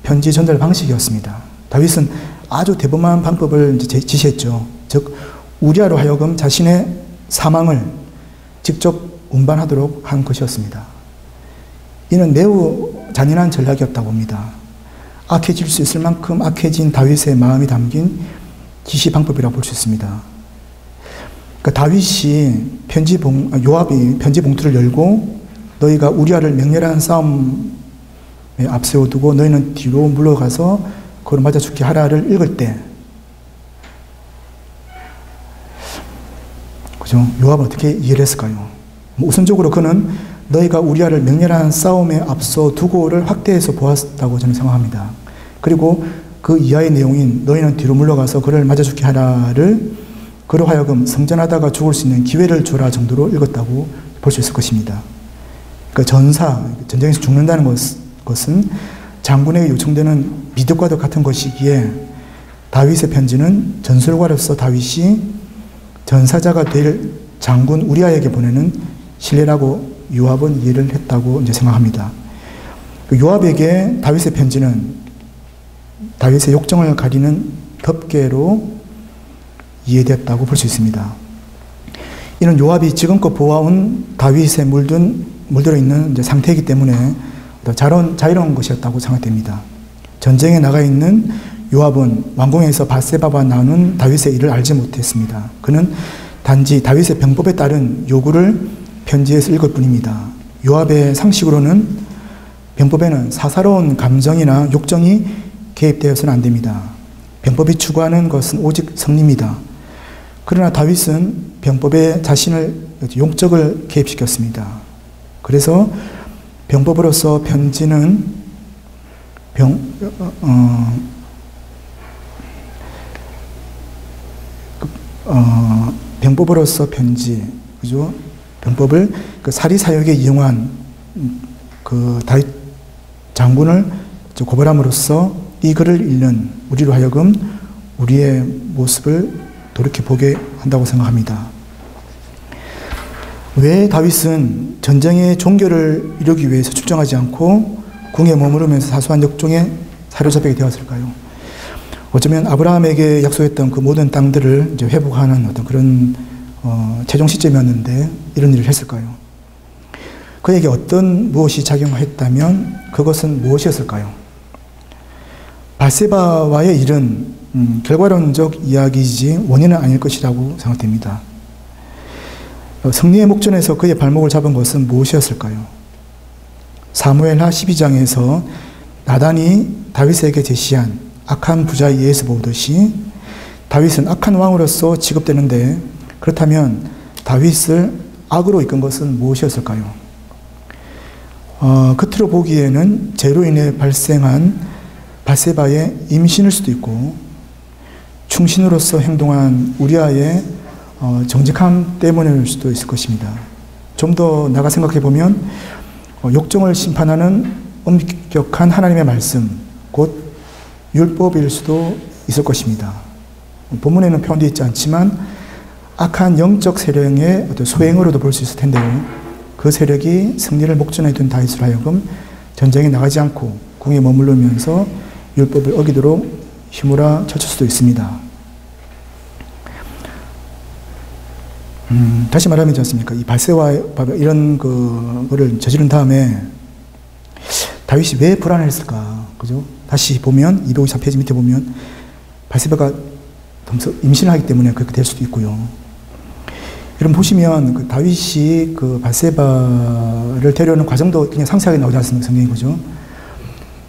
편지 전달 방식이었습니다. 다윗은 아주 대범한 방법을 지시했죠. 즉, 우리아로 하여금 자신의 사망을 직접 운반하도록 한 것이었습니다. 이는 매우 잔인한 전략이었다고 봅니다. 악해질 수 있을 만큼 악해진 다윗의 마음이 담긴 지시 방법이라고 볼 수 있습니다. 그 다윗이 편지 봉, 아, 요압이 편지 봉투를 열고 너희가 우리아를 맹렬한 싸움에 앞세워두고 너희는 뒤로 물러가서 그걸 맞아 죽게 하라를 읽을 때 그죠? 요압은 어떻게 이해를 했을까요? 뭐 우선적으로 그는 너희가 우리아를 맹렬한 싸움에 앞서 두고를 확대해서 보았다고 저는 생각합니다. 그리고 그 이하의 내용인 너희는 뒤로 물러가서 그를 맞아 죽게 하라를 그로 하여금 성전하다가 죽을 수 있는 기회를 주라 정도로 읽었다고 볼 수 있을 것입니다. 그 전사, 전쟁에서 죽는다는 것, 것은 장군에게 요청되는 미덕과도 같은 것이기에 다윗의 편지는 전술가로서 다윗이 전사자가 될 장군 우리아에게 보내는 신뢰라고 요압은 이해를 했다고 이제 생각합니다. 그 요압에게 다윗의 편지는 다윗의 욕정을 가리는 덮개로 이해됐다고 볼 수 있습니다. 이는 요압이 지금껏 보아온 다윗에 물든 물들어 있는 상태이기 때문에 자론, 자유로운 것이었다고 생각됩니다. 전쟁에 나가 있는 요압은 왕궁에서 바세바와 나눈 다윗의 일을 알지 못했습니다. 그는 단지 다윗의 병법에 따른 요구를 편지에 쓸 것뿐입니다. 요압의 상식으로는 병법에는 사사로운 감정이나 욕정이 개입되어서는 안 됩니다. 병법이 추구하는 것은 오직 성리입니다. 그러나 다윗은 병법에 자신을 용적을 개입시켰습니다. 그래서 병법으로서 편지는 병, 어, 어, 어 병법으로서 편지, 그죠? 병법을 그 사리 사역에 이용한 그 다윗 장군을 고발함으로써 이 글을 읽는 우리로 하여금 우리의 모습을 돌이켜 보게 한다고 생각합니다. 왜 다윗은 전쟁의 종교를 이루기 위해서 출정하지 않고 궁에 머무르면서 사소한 역종에 사로잡히게 되었을까요? 어쩌면 아브라함에게 약속했던 그 모든 땅들을 이제 회복하는 어떤 그런 어, 최종 시점이었는데 이런 일을 했을까요? 그에게 어떤 무엇이 작용했다면 그것은 무엇이었을까요? 바세바와의 일은 음, 결과론적 이야기이지 원인은 아닐 것이라고 생각됩니다. 어, 승리의 목전에서 그의 발목을 잡은 것은 무엇이었을까요? 사무엘하 12장에서 나단이 다윗에게 제시한 악한 부자의 예에서 보듯이 다윗은 악한 왕으로서 취급되는데 그렇다면 다윗을 악으로 이끈 것은 무엇이었을까요? 어, 겉으로 보기에는 죄로 인해 발생한 바세바의 임신일 수도 있고 충신으로서 행동한 우리아의 어, 정직함 때문일 수도 있을 것입니다. 좀 더 나가 생각해 보면 어, 욕정을 심판하는 엄격한 하나님의 말씀, 곧 율법일 수도 있을 것입니다. 본문에는 표현되어 있지 않지만 악한 영적 세력의 어떤 소행으로도 볼 수 있을 텐데요. 그 세력이 승리를 목전에 둔 다윗을 하여금 전쟁에 나가지 않고 궁에 머물르면서 율법을 어기도록 힘으로 쳤을 수도 있습니다. 음, 다시 말하면 않습니까? 이 발세와 이런 그, 거를 저지른 다음에 다윗이 왜 불안했을까? 그죠? 다시 보면, 254페이지 밑에 보면, 발세바가 임신을 하기 때문에 그렇게 될 수도 있고요. 여러분 보시면 그 다윗이 그 바세바를 데려오는 과정도 그냥 상세하게 나오지 않습니까? 성경이 그죠?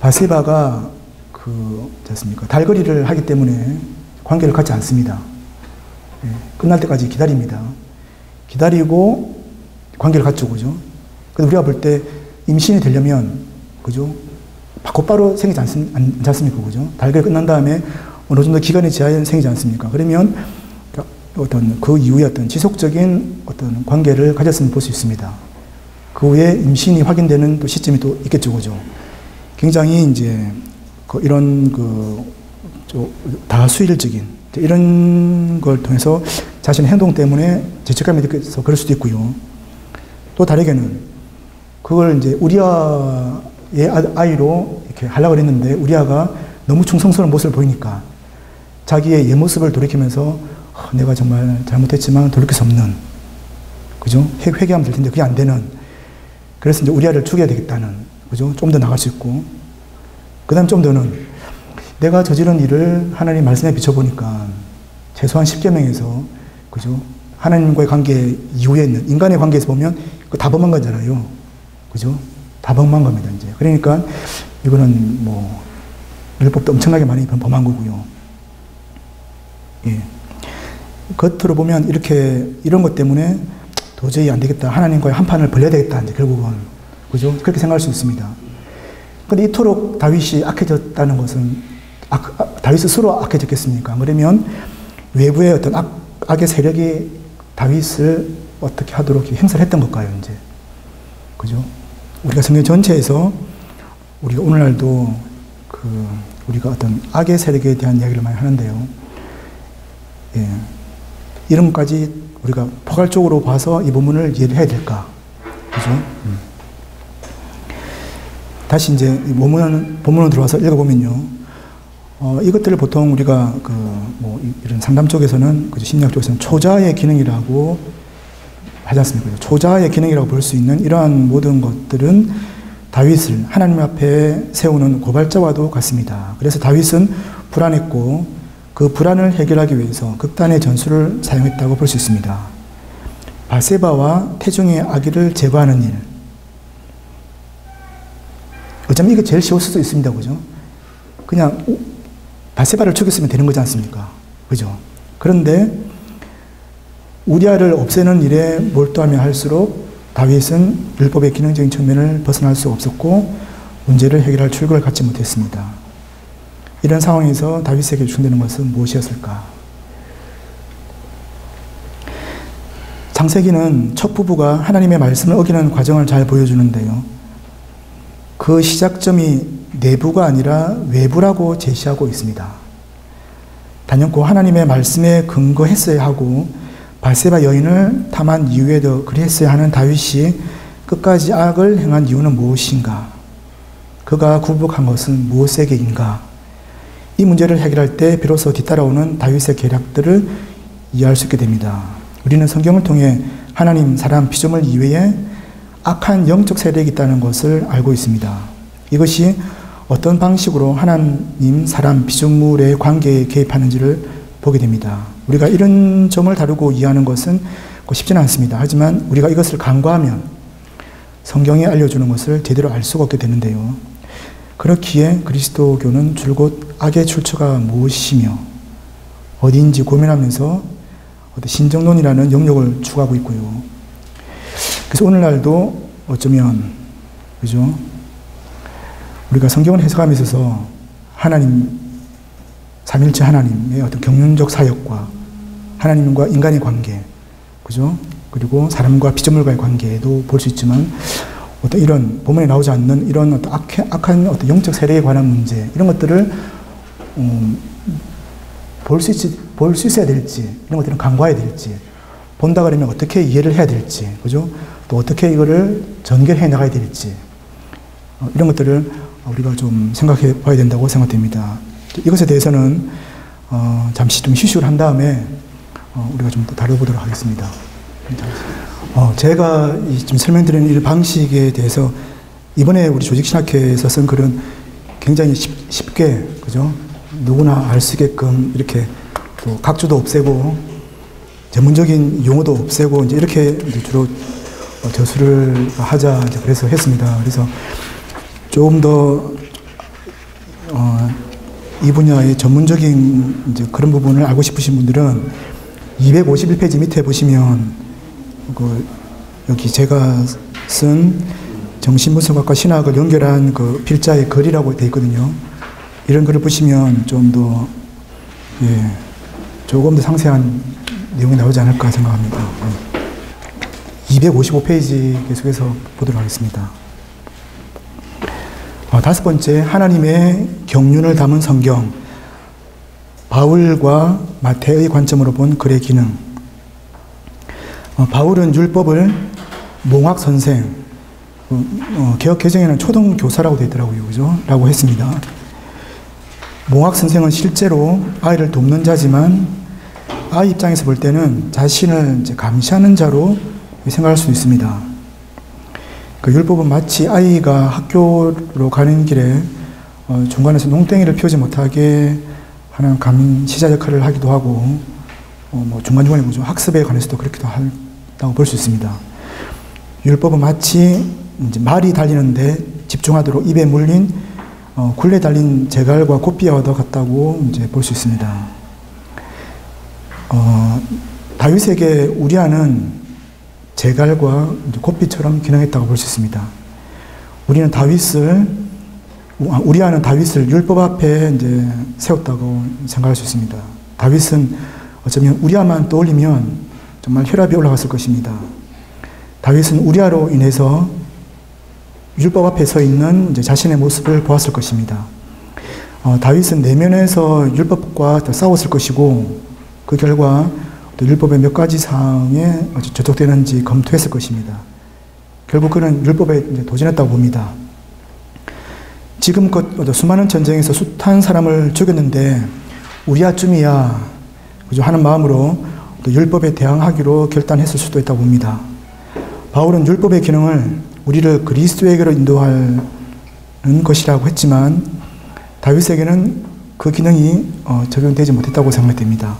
바세바가 그, 됐습니까? 달거리를 하기 때문에 관계를 갖지 않습니다. 예, 끝날 때까지 기다립니다. 기다리고 관계를 갖죠, 그죠? 근데 우리가 볼 때 임신이 되려면, 그죠? 곧바로 생기지 않습, 않습니까, 그죠? 달걀 끝난 다음에 어느 정도 기간이 지나야 생기지 않습니까? 그러면 어떤 그 이후에 어떤 지속적인 어떤 관계를 가졌으면 볼수 있습니다. 그 후에 임신이 확인되는 또 시점이 또 있겠죠, 그죠? 굉장히 이제 그 이런 그 다수일적인 이런 걸 통해서 자신의 행동 때문에 죄책감이 느껴서 그럴 수도 있고요. 또 다르게는 그걸 이제 우리아의 아이로 이렇게 하려고 했는데 우리아가 너무 충성스러운 모습을 보이니까 자기의 옛 모습을 돌이키면서 어, 내가 정말 잘못했지만 돌이킬 수 없는 그죠? 회개하면 될 텐데 그게 안 되는 그래서 이제 우리 아를 죽여야 되겠다는 그죠? 좀 더 나갈 수 있고 그 다음 좀 더는 내가 저지른 일을 하나님 말씀에 비춰보니까 최소한 10계명에서 그죠? 하나님과의 관계 이후에 있는 인간의 관계에서 보면 다 범한 거잖아요. 그죠? 다 범한 겁니다, 이제. 그러니까 이거는 뭐 율법도 엄청나게 많이 범한 거고요. 예. 겉으로 보면 이렇게 이런 것 때문에 도저히 안 되겠다. 하나님과의 한 판을 벌려야 되겠다. 이제 결국은. 그죠? 그렇게 생각할 수 있습니다. 근데 이토록 다윗이 악해졌다는 것은 악, 아, 다윗 스스로 악해졌겠습니까? 그러면 외부의 어떤 악, 악의 세력이 다윗을 어떻게 하도록 행사를 했던 걸까요, 이제? 그죠? 우리가 성경 전체에서 우리가 오늘날도 그 우리가 어떤 악의 세력에 대한 이야기를 많이 하는데요. 예. 이런 것까지 우리가 포괄적으로 봐서 이 부분을 이해를 해야 될까? 그죠? 음. 다시 이제 본문, 본문으로 들어와서 읽어보면요. 어, 이것들을 보통 우리가 그, 뭐, 이런 상담 쪽에서는, 그 심리학 쪽에서는 초자의 기능이라고 하지 않습니까? 초자의 기능이라고 볼 수 있는 이러한 모든 것들은 다윗을 하나님 앞에 세우는 고발자와도 같습니다. 그래서 다윗은 불안했고, 그 불안을 해결하기 위해서 극단의 전술을 사용했다고 볼 수 있습니다. 바세바와 태중의 아기를 제거하는 일. 어쩌면 이게 제일 쉬울 수도 있습니다. 그죠? 그냥 바세바를 죽였으면 되는 거지 않습니까? 그죠? 그런데 우리아를 없애는 일에 몰두하며 할수록 다윗은 율법의 기능적인 측면을 벗어날 수 없었고 문제를 해결할 출구를 갖지 못했습니다. 이런 상황에서 다윗에게 중되는 것은 무엇이었을까? 창세기는 첫 부부가 하나님의 말씀을 어기는 과정을 잘 보여주는데요. 그 시작점이 내부가 아니라 외부라고 제시하고 있습니다. 단연코 하나님의 말씀에 근거했어야 하고 바세바 여인을 탐한 이후에도 그랬어야 하는 다윗이 끝까지 악을 행한 이유는 무엇인가? 그가 굴복한 것은 무엇에게인가? 이 문제를 해결할 때 비로소 뒤따라오는 다윗의 계략들을 이해할 수 있게 됩니다. 우리는 성경을 통해 하나님, 사람, 피조물 이외에 악한 영적 세력이 있다는 것을 알고 있습니다. 이것이 어떤 방식으로 하나님, 사람, 피조물의 관계에 개입하는지를 보게 됩니다. 우리가 이런 점을 다루고 이해하는 것은 쉽지는 않습니다. 하지만 우리가 이것을 간과하면 성경이 알려주는 것을 제대로 알 수가 없게 되는데요. 그렇기에 그리스도교는 줄곧 악의 출처가 무엇이며 어디인지 고민하면서 신정론이라는 영역을 추구하고 있고요. 그래서 오늘날도 어쩌면 그죠? 우리가 성경을 해석함에 있어서 하나님 삼일체 하나님의 어떤 경륜적 사역과 하나님과 인간의 관계, 그죠? 그리고 사람과 피조물과의 관계도 볼 수 있지만 어떤 이런 본문에 나오지 않는 이런 어떤 악해, 악한 어떤 영적 세력에 관한 문제 이런 것들을 음, 볼수 있지 볼수 있어야 될지 이런 것들은 간과해야 될지 본다 그러면 어떻게 이해를 해야 될지 그죠? 또 어떻게 이거를 전개해 나가야 될지 어, 이런 것들을 우리가 좀 생각해 봐야 된다고 생각됩니다. 이것에 대해서는 어, 잠시 좀 휴식을 한 다음에 어, 우리가 좀 더 다뤄보도록 하겠습니다. 어, 제가 지금 설명드리는 이 방식에 대해서 이번에 우리 조직신학회에서 쓴 글은 굉장히 쉽, 게 그죠? 누구나 알 수 있게끔 이렇게 또 각주도 없애고 전문적인 용어도 없애고 이제 이렇게 이제 주로 저수를 하자 이제 그래서 했습니다. 그래서 조금 더 어, 이 분야의 전문적인 이제 그런 부분을 알고 싶으신 분들은 251페이지 밑에 보시면 그 여기 제가 쓴 정신분석학과 신학을 연결한 그 필자의 글이라고 되어 있거든요. 이런 글을 보시면 좀 더, 예, 조금 더 상세한 내용이 나오지 않을까 생각합니다. 255페이지 계속해서 보도록 하겠습니다. 어, 다섯 번째, 하나님의 경륜을 담은 성경. 바울과 마태의 관점으로 본 글의 기능. 어, 바울은 율법을 몽학 선생, 어, 어, 개혁 개정에는 초등 교사라고 되어 있더라고요, 그죠? 라고 했습니다. 몽학 선생은 실제로 아이를 돕는 자지만 아이 입장에서 볼 때는 자신을 감시하는 자로 생각할 수 있습니다. 그 율법은 마치 아이가 학교로 가는 길에 어, 중간에서 농땡이를 피우지 못하게 하는 감시자 역할을 하기도 하고 어, 뭐 중간중간에 뭐죠 학습에 관해서도 그렇기도 한다고 볼 수 있습니다. 율법은 마치 말이 달리는데 집중하도록 입에 물린 어, 굴레 달린 제갈과 고삐와 같다고 이제 볼 수 있습니다. 어, 다윗에게 우리아는 제갈과 고삐처럼 기능했다고 볼 수 있습니다. 우리는 다윗을 우리아는 다윗을 율법 앞에 이제 세웠다고 생각할 수 있습니다. 다윗은 어쩌면 우리아만 떠올리면 정말 혈압이 올라갔을 것입니다. 다윗은 우리아로 인해서 율법 앞에 서 있는 자신의 모습을 보았을 것입니다. 어, 다윗은 내면에서 율법과 싸웠을 것이고 그 결과 또 율법의 몇 가지 사항에 저촉되는지 검토했을 것입니다. 결국 그는 율법에 도전했다고 봅니다. 지금껏 수많은 전쟁에서 숱한 사람을 죽였는데 우리야쯤이야 하는 마음으로 또 율법에 대항하기로 결단했을 수도 있다고 봅니다. 바울은 율법의 기능을 우리를 그리스도에게로 인도하는 것이라고 했지만 다윗에게는 그 기능이 어, 적용되지 못했다고 생각됩니다.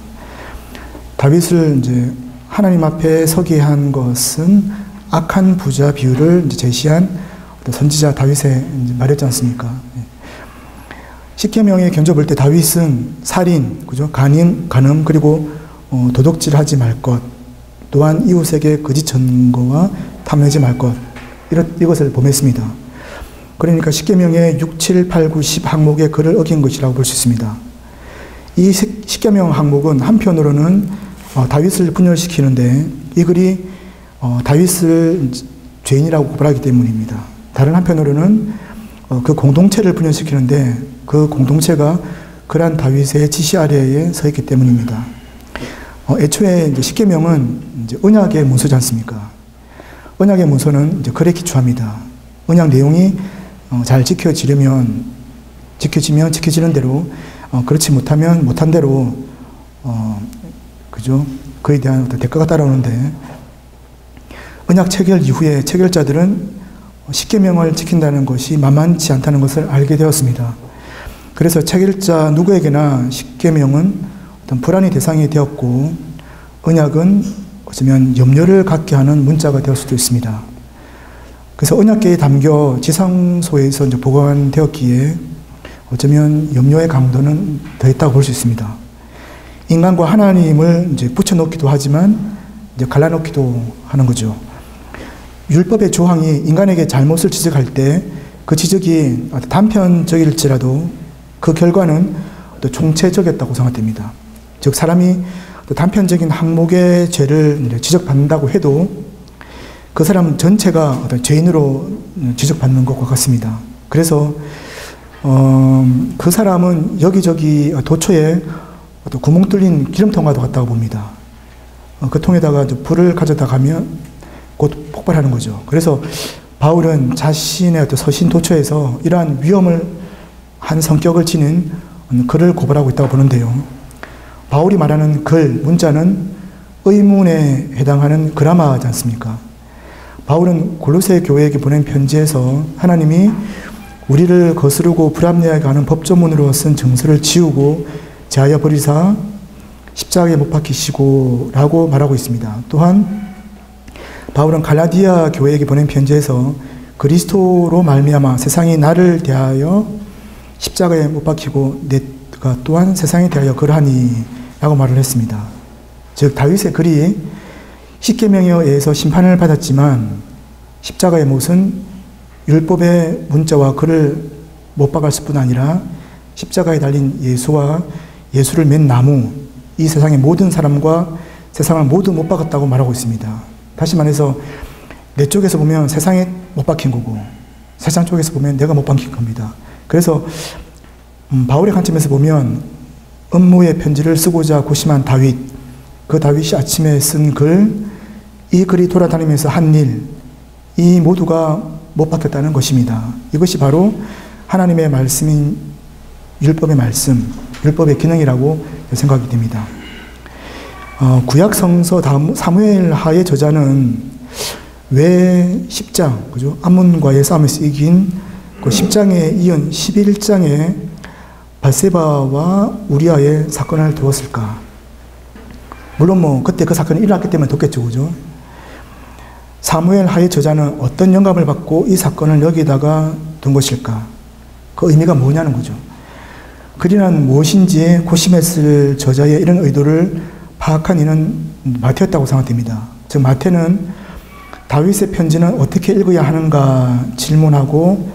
다윗을 이제 하나님 앞에 서게 한 것은 악한 부자 비유를 제시한 선지자 다윗의 말이었지 않습니까? 예. 십계명에 견져 볼때 다윗은 살인, 그죠? 간임, 간음 그리고 어, 도둑질하지 말 것, 또한 이웃에게 거짓 증거와 탐내지 말 것, 이런 이것을 범했습니다. 그러니까 십계명의 6, 7, 8, 9, 10 항목의 글을 어긴 것이라고 볼 수 있습니다. 이 십계명 항목은 한편으로는 어, 다윗을 분열시키는데 이 글이 어, 다윗을 죄인이라고 고발하기 때문입니다. 다른 한편으로는 어, 그 공동체를 분열시키는데 그 공동체가 그러한 다윗의 지시 아래에 서 있기 때문입니다. 어, 애초에 이제 십계명은 이제 언약의 문서지 않습니까? 언약의 문서는 이제 글에 기초합니다. 언약 내용이 어, 잘 지켜지려면 지켜지면 지켜지는 대로 어, 그렇지 못하면 못한 대로 어, 그죠? 그에 대한 어떤 대가가 따라오는데 언약 체결 이후에 체결자들은 십계명을 지킨다는 것이 만만치 않다는 것을 알게 되었습니다. 그래서 체결자 누구에게나 십계명은 어떤 불안의 대상이 되었고 언약은 어쩌면 염려를 갖게 하는 문자가 될 수도 있습니다. 그래서 언약계에 담겨 지상소에서 이제 보관되었기에 어쩌면 염려의 강도는 더했다고 볼 수 있습니다. 인간과 하나님을 이제 붙여놓기도 하지만 이제 갈라놓기도 하는 거죠. 율법의 조항이 인간에게 잘못을 지적할 때 그 지적이 단편적일지라도 그 결과는 또 총체적이었다고 생각됩니다. 즉 사람이 단편적인 항목의 죄를 지적받는다고 해도 그 사람 전체가 어떤 죄인으로 지적받는 것과 같습니다. 그래서 어, 그 사람은 여기저기 도처에 어떤 구멍 뚫린 기름통과도 같다고 봅니다. 어, 그 통에다가 불을 가져다 가면 곧 폭발하는 거죠. 그래서 바울은 자신의 어떤 서신 도처에서 이러한 위험을 한 성격을 지닌 글을 고발하고 있다고 보는데요. 바울이 말하는 글, 문자는 의문에 해당하는 그라마지 않습니까? 바울은 골로새 교회에게 보낸 편지에서 하나님이 우리를 거스르고 불합리하게 하는 법조문으로 쓴 증서를 지우고 제하여 버리사 십자가에 못 박히시고 라고 말하고 있습니다. 또한 바울은 갈라디아 교회에게 보낸 편지에서 그리스도로 말미암아 세상이 나를 대하여 십자가에 못 박히고 내가 또한 세상에 대하여 그러하니 라고 말을 했습니다. 즉 다윗의 글이 십계명에 의해서 심판을 받았지만 십자가의 못은 율법의 문자와 글을 못 박았을 뿐 아니라 십자가에 달린 예수와 예수를 맨 나무 이 세상의 모든 사람과 세상을 모두 못 박았다고 말하고 있습니다. 다시 말해서 내 쪽에서 보면 세상에 못 박힌 거고 세상 쪽에서 보면 내가 못 박힌 겁니다. 그래서 음, 바울의 관점에서 보면 업무의 편지를 쓰고자 고심한 다윗, 그 다윗이 아침에 쓴 글, 이 글이 돌아다니면서 한 일, 이 모두가 못 박혔다는 것입니다. 이것이 바로 하나님의 말씀인 율법의 말씀, 율법의 기능이라고 생각이 됩니다. 어, 구약 성서 사무엘 하의 저자는 왜 10장, 그죠? 암문과의 싸움에서 이긴 그 10장에 이은 11장에 발세바와 우리아의 사건을 두었을까? 물론 뭐 그때 그 사건이 일어났기 때문에 뒀겠죠, 그죠? 사무엘 하의 저자는 어떤 영감을 받고 이 사건을 여기다가 둔 것일까? 그 의미가 뭐냐는 거죠. 그리는 무엇인지 고심했을 저자의 이런 의도를 파악한 이는 마태였다고 생각됩니다. 즉 마태는 다윗의 편지는 어떻게 읽어야 하는가 질문하고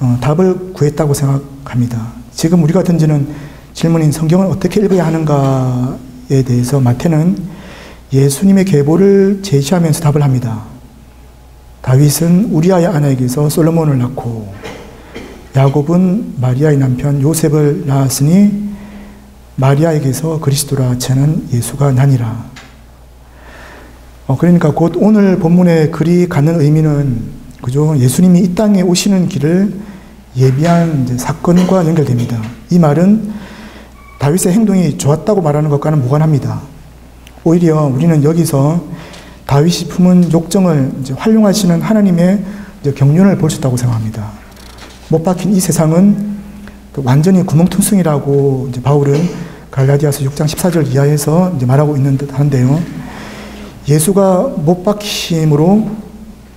어, 답을 구했다고 생각합니다. 지금 우리가 던지는 질문인 성경을 어떻게 읽어야 하는가에 대해서 마태는 예수님의 계보를 제시하면서 답을 합니다. 다윗은 우리아의 아내에게서 솔로몬을 낳고 야곱은 마리아의 남편 요셉을 낳았으니 마리아에게서 그리스도라 채는 예수가 나니라. 어, 그러니까 곧 오늘 본문의 글이 갖는 의미는 그죠? 예수님이 이 땅에 오시는 길을 예비한 사건과 연결됩니다. 이 말은 다윗의 행동이 좋았다고 말하는 것과는 무관합니다. 오히려 우리는 여기서 다윗이 품은 욕정을 활용하시는 하나님의 경륜을 볼 수 있다고 생각합니다. 못 박힌 이 세상은 또 완전히 구멍퉁숭이라고 바울은 갈라디아서 6장 14절 이하에서 말하고 있는 듯 한데요. 예수가 못 박힘으로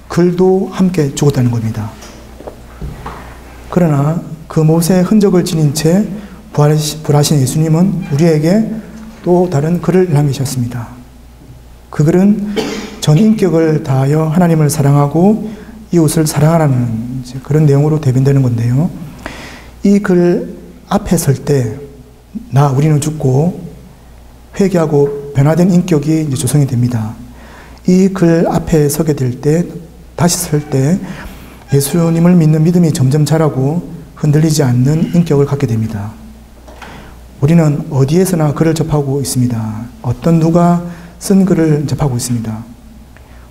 글도 함께 죽었다는 겁니다. 그러나 그 못의 흔적을 지닌 채 부활하신 예수님은 우리에게 또 다른 글을 남기셨습니다. 그 글은 전 인격을 다하여 하나님을 사랑하고 이웃을 사랑하라는 그런 내용으로 대변되는 건데요. 이 글 앞에 설 때, 나, 우리는 죽고 회개하고 변화된 인격이 조성이 됩니다. 이 글 앞에 서게 될 때, 다시 설 때, 예수님을 믿는 믿음이 점점 자라고 흔들리지 않는 인격을 갖게 됩니다. 우리는 어디에서나 글을 접하고 있습니다. 어떤 누가 쓴 글을 접하고 있습니다.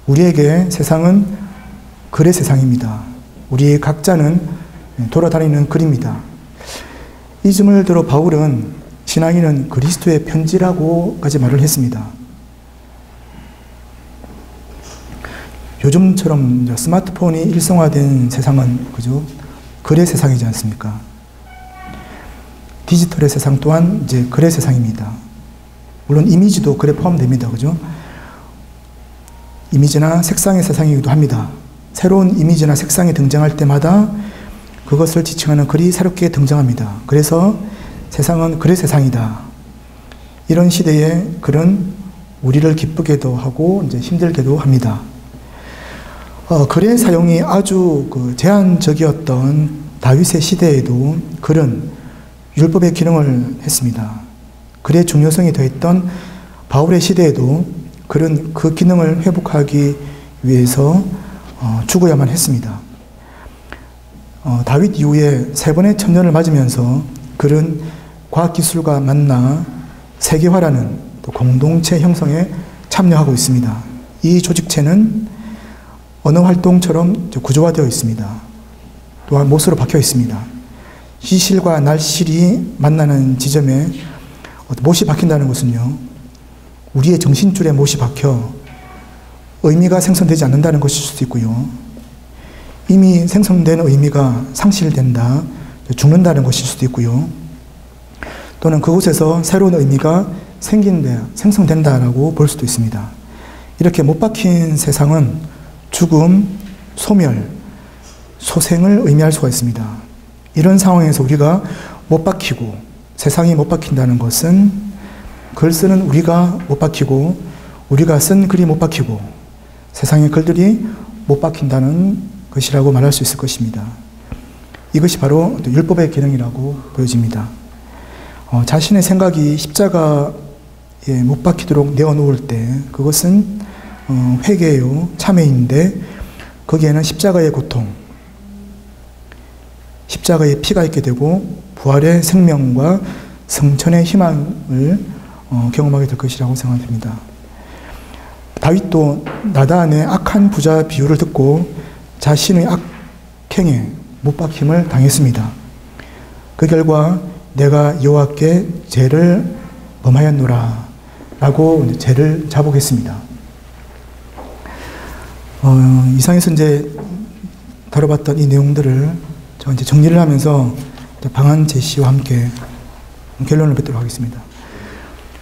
우리에게 세상은 글의 세상입니다. 우리 각자는 돌아다니는 글입니다. 이 점을 들어 바울은 신앙인은 그리스도의 편지라고까지 말을 했습니다. 요즘처럼 스마트폰이 일성화된 세상은 그죠? 글의 세상이지 않습니까? 디지털의 세상 또한 이제 글의 세상입니다. 물론 이미지도 글에 포함됩니다. 그죠? 이미지나 색상의 세상이기도 합니다. 새로운 이미지나 색상이 등장할 때마다 그것을 지칭하는 글이 새롭게 등장합니다. 그래서 세상은 글의 세상이다. 이런 시대에 글은 우리를 기쁘게도 하고 이제 힘들게도 합니다. 어, 글의 사용이 아주 그 제한적이었던 다윗의 시대에도 글은 율법의 기능을 했습니다. 글의 중요성이 더했던 바울의 시대에도 글은 그 기능을 회복하기 위해서 어, 죽어야만 했습니다. 어, 다윗 이후에 세 번의 천년을 맞으면서 글은 과학기술과 만나 세계화라는 공동체 형성에 참여하고 있습니다. 이 조직체는 언어 활동처럼 구조화되어 있습니다. 또한 못으로 박혀 있습니다. 시실과 날실이 만나는 지점에 못이 박힌다는 것은요, 우리의 정신줄에 못이 박혀 의미가 생성되지 않는다는 것일 수도 있고요. 이미 생성된 의미가 상실된다, 죽는다는 것일 수도 있고요. 또는 그곳에서 새로운 의미가 생긴다, 생성된다라고 볼 수도 있습니다. 이렇게 못 박힌 세상은 죽음, 소멸, 소생을 의미할 수가 있습니다. 이런 상황에서 우리가 못 박히고 세상이 못 박힌다는 것은 글 쓰는 우리가 못 박히고 우리가 쓴 글이 못 박히고 세상의 글들이 못 박힌다는 것이라고 말할 수 있을 것입니다. 이것이 바로 율법의 기능이라고 보여집니다. 어, 자신의 생각이 십자가에 못 박히도록 내어놓을 때 그것은 어, 회개요, 참회인데 거기에는 십자가의 고통, 십자가의 피가 있게 되고 부활의 생명과 성천의 희망을 어, 경험하게 될 것이라고 생각됩니다. 다윗도 나단의 악한 부자 비유를 듣고 자신의 악행에 못 박힘을 당했습니다. 그 결과 내가 여호와께 죄를 범하였노라 라고 죄를 자복했습니다. 어, 이상에서 이제 다뤄봤던 이 내용들을 저 이제 정리를 하면서 방안 제시와 함께 결론을 맺도록 하겠습니다.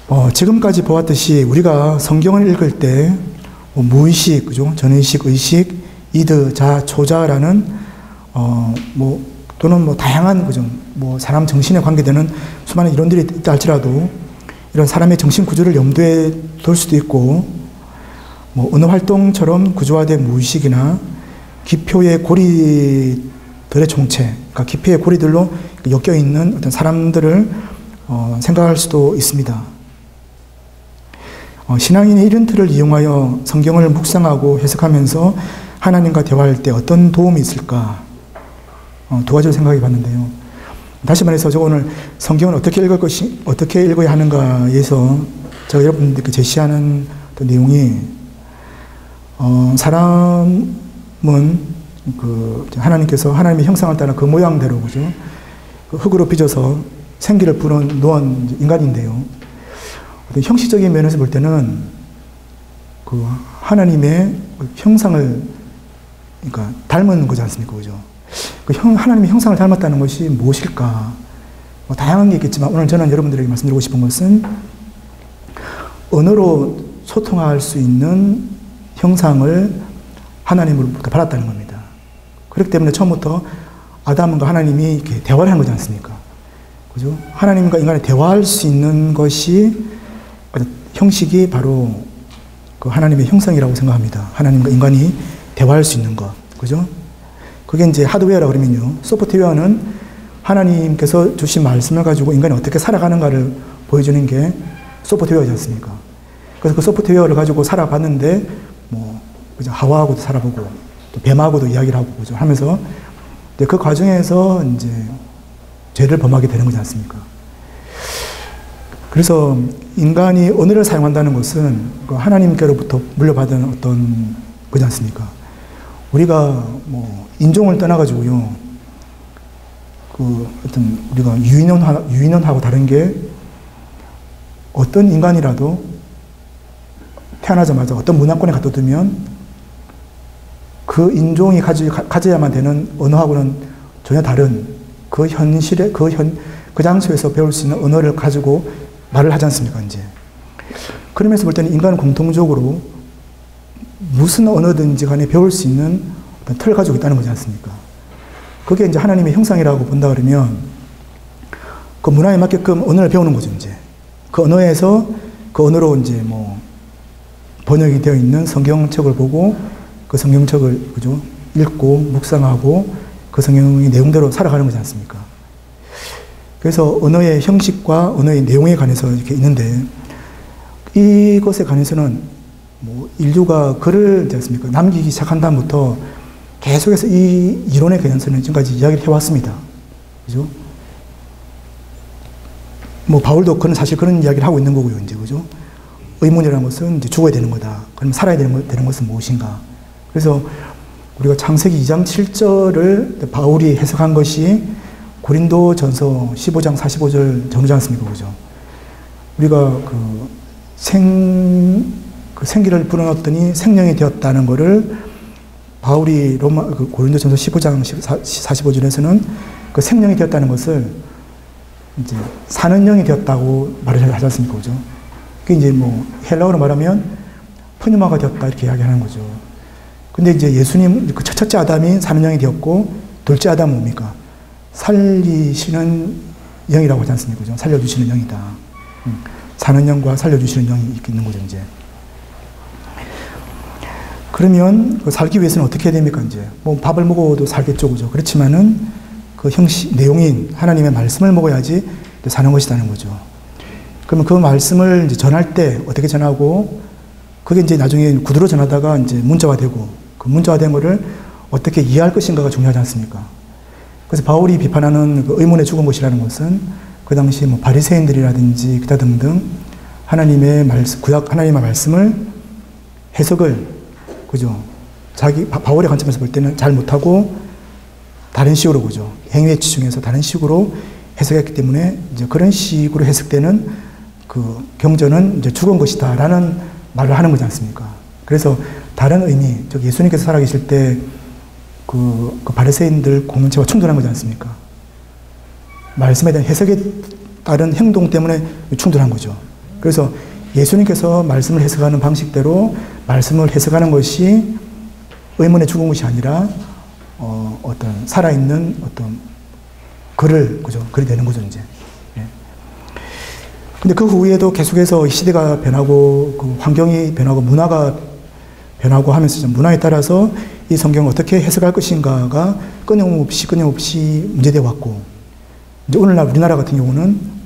어, 지금까지 보았듯이 우리가 성경을 읽을 때 뭐 무의식, 그죠? 전의식, 의식, 이드, 자, 조자라는 어, 뭐 또는 뭐 다양한 그죠? 뭐 사람 정신에 관계되는 수많은 이론들이 있다 할지라도 이런 사람의 정신 구조를 염두에 둘 수도 있고 뭐 언어 활동처럼 구조화된 무의식이나 기표의 고리들의 총체, 그러니까 기표의 고리들로 엮여 있는 어떤 사람들을 어, 생각할 수도 있습니다. 어, 신앙인이 이런 틀을 이용하여 성경을 묵상하고 해석하면서 하나님과 대화할 때 어떤 도움이 있을까 어, 두 가지를 생각해 봤는데요. 다시 말해서 저 오늘 성경을 어떻게 읽을 것이 어떻게 읽어야 하는가에서 제가 여러분들께 제시하는 내용이 어, 사람은 그 하나님께서 하나님의 형상을 따라 그 모양대로 그죠 그 흙으로 빚어서 생기를 부는 놓은 인간인데요. 형식적인 면에서 볼 때는 그 하나님의 그 형상을 그러니까 닮은 거지 않습니까, 그죠? 그 형, 하나님의 형상을 닮았다는 것이 무엇일까? 뭐 다양한 게 있겠지만 오늘 저는 여러분들에게 말씀드리고 싶은 것은 언어로 소통할 수 있는 형상을 하나님으로부터 받았다는 겁니다. 그렇기 때문에 처음부터 아담과 하나님이 이렇게 대화를 한 거지 않습니까? 그죠? 하나님과 인간이 대화할 수 있는 것이 형식이 바로 그 하나님의 형상이라고 생각합니다. 하나님과 인간이 대화할 수 있는 것. 그죠? 그게 이제 하드웨어라 그러면요. 소프트웨어는 하나님께서 주신 말씀을 가지고 인간이 어떻게 살아가는가를 보여주는 게 소프트웨어지 않습니까? 그래서 그 소프트웨어를 가지고 살아봤는데, 뭐, 그죠? 하와하고도 살아보고, 또 뱀하고도 이야기를 하고, 그죠? 하면서, 그 과정에서 이제 죄를 범하게 되는 거지 않습니까? 그래서 인간이 언어를 사용한다는 것은 그 하나님께로부터 물려받은 어떤 거지 않습니까? 우리가 뭐 인종을 떠나가지고요, 그 어떤 우리가 유인원 유인원하고 다른 게 어떤 인간이라도 태어나자마자 어떤 문화권에 갖다 두면 그 인종이 가지, 가져야만 되는 언어하고는 전혀 다른 그 현실에 그 현, 그 장소에서 배울 수 있는 언어를 가지고 말을 하지 않습니까, 이제. 그러면서 볼 때는 인간은 공통적으로 무슨 언어든지 간에 배울 수 있는 어떤 틀을 가지고 있다는 거지 않습니까? 그게 이제 하나님의 형상이라고 본다 그러면 그 문화에 맞게끔 언어를 배우는 거죠, 이제. 그 언어에서 그 언어로 이제 뭐 번역이 되어 있는 성경책을 보고 그 성경책을 그죠? 읽고 묵상하고 그 성경의 내용대로 살아가는 거지 않습니까? 그래서 언어의 형식과 언어의 내용에 관해서 이렇게 있는데 이것에 관해서는 뭐 인류가 글을 않습니까? 남기기 시작한 다음부터 계속해서 이 이론에 관해서는 지금까지 이야기를 해왔습니다. 그죠? 뭐 바울도 그는 사실 그런 이야기를 하고 있는 거고요, 이제 그죠? 의문이라는 것은 이제 죽어야 되는 거다. 그럼 살아야 되는, 되는 것은 무엇인가? 그래서 우리가 창세기 2장 7절을 바울이 해석한 것이 고린도 전서 15장 45절 전후지 않습니까? 그죠? 우리가 그 생, 그 생기를 불어넣었더니 생명이 되었다는 것을 바울이 로마, 그 고린도 전서 15장 45절에서는 그 생명이 되었다는 것을 이제 사는 영이 되었다고 말을 하지 않습니까? 그죠? 그 이제 뭐 헬라어로 말하면 푸뉴마가 되었다 이렇게 이야기하는 거죠. 근데 이제 예수님, 그 첫째 아담이 사는 영이 되었고, 둘째 아담은 뭡니까? 살리시는 영이라고 하지 않습니까? 그죠? 살려주시는 영이다. 음. 사는 영과 살려주시는 영이 있는 거죠, 이제. 그러면 그 살기 위해서는 어떻게 해야 됩니까, 이제? 뭐 밥을 먹어도 살겠죠, 그죠? 그렇지만은 그 형식, 내용인 하나님의 말씀을 먹어야지 사는 것이라는 거죠. 그러면 그 말씀을 전할 때 어떻게 전하고, 그게 이제 나중에 구두로 전하다가 이제 문자화되고, 그 문자화된 거를 어떻게 이해할 것인가가 중요하지 않습니까? 그래서 바울이 비판하는 그 의문에 죽은 것이라는 것은 그 당시 뭐 바리새인들이라든지 기타 등등 하나님의 말씀, 구약 하나님의 말씀을 해석을 그죠? 자기 바울의 관점에서 볼 때는 잘 못하고 다른 식으로 그죠? 행위에 치중해서 다른 식으로 해석했기 때문에 이제 그런 식으로 해석되는 그 경전은 이제 죽은 것이다라는 말을 하는 거지 않습니까? 그래서 다른 의미, 즉 예수님께서 살아계실 때 그, 그 바리새인들 공동체와 충돌한 거지 않습니까? 말씀에 대한 해석에 따른 행동 때문에 충돌한 거죠. 그래서 예수님께서 말씀을 해석하는 방식대로 말씀을 해석하는 것이 의문에 죽은 것이 아니라 어, 어떤 살아있는 어떤 글을 그죠 글이 되는 거죠 이제. 예. 근데 그 후에도 계속해서 시대가 변하고 그 환경이 변하고 문화가 변하고 하면서 문화에 따라서 이 성경을 어떻게 해석할 것인가가 끊임없이 끊임없이 문제되어 왔고 이제 오늘날 우리나라 같은 경우는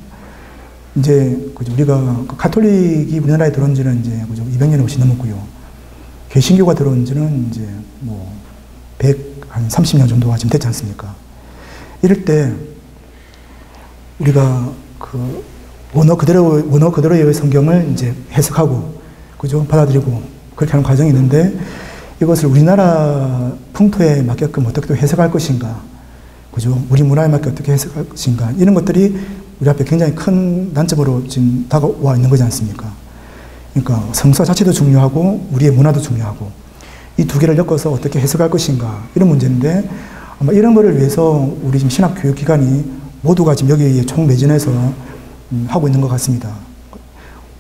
이제 우리가 그 가톨릭이 우리나라에 들어온 지는 이제 그죠 200년이 훨씬 넘었고요. 개신교가 들어온 지는 이제 뭐 100, 한 30년 정도가 지금 됐지 않습니까? 이럴 때 우리가 그 원어 그대로 원어 그대로의 성경을 이제 해석하고 그죠 받아들이고 그렇게 하는 과정이 있는데 이것을 우리나라 풍토에 맞게끔 어떻게 해석할 것인가, 그죠? 우리 문화에 맞게 어떻게 해석할 것인가 이런 것들이 우리 앞에 굉장히 큰 난점으로 지금 다가와 있는 거지 않습니까? 그러니까 성서 자체도 중요하고 우리의 문화도 중요하고 이 두 개를 엮어서 어떻게 해석할 것인가 이런 문제인데 아마 이런 거를 위해서 우리 지금 신학 교육 기관이 모두가 지금 여기에 총 매진해서 음, 하고 있는 것 같습니다.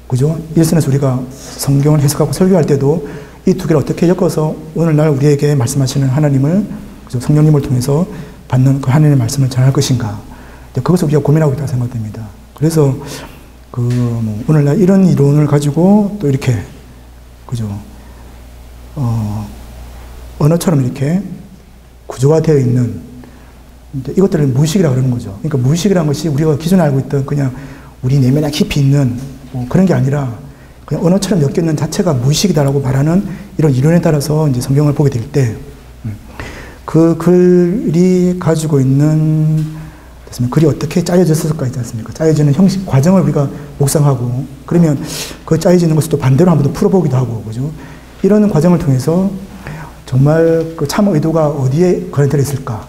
그죠? 일선에서 우리가 성경을 해석하고 설교할 때도 이 두 개를 어떻게 엮어서 오늘날 우리에게 말씀하시는 하나님을 그죠? 성령님을 통해서 받는 그 하나님의 말씀을 전할 것인가. 그것을 우리가 고민하고 있다고 생각됩니다. 그래서 그 뭐 오늘날 이런 이론을 가지고 또 이렇게 그죠? 어, 언어처럼 이렇게 구조화되어 있는 이것들을 무의식이라고 그러는 거죠. 그러니까 무의식이라는 것이 우리가 기존에 알고 있던 그냥 우리 내면에 깊이 있는 뭐 그런 게 아니라 그냥 언어처럼 엮여있는 자체가 무의식이다라고 말하는 이런 이론에 따라서 이제 성경을 보게 될 때, 음, 그 글이 가지고 있는, 글이 어떻게 짜여졌을까 있지 않습니까? 짜여지는 형식, 과정을 우리가 묵상하고, 그러면 그 짜여지는 것을 또 반대로 한번 더 풀어보기도 하고, 그죠? 이런 과정을 통해서 정말 그 참 의도가 어디에 거래되어 있을까?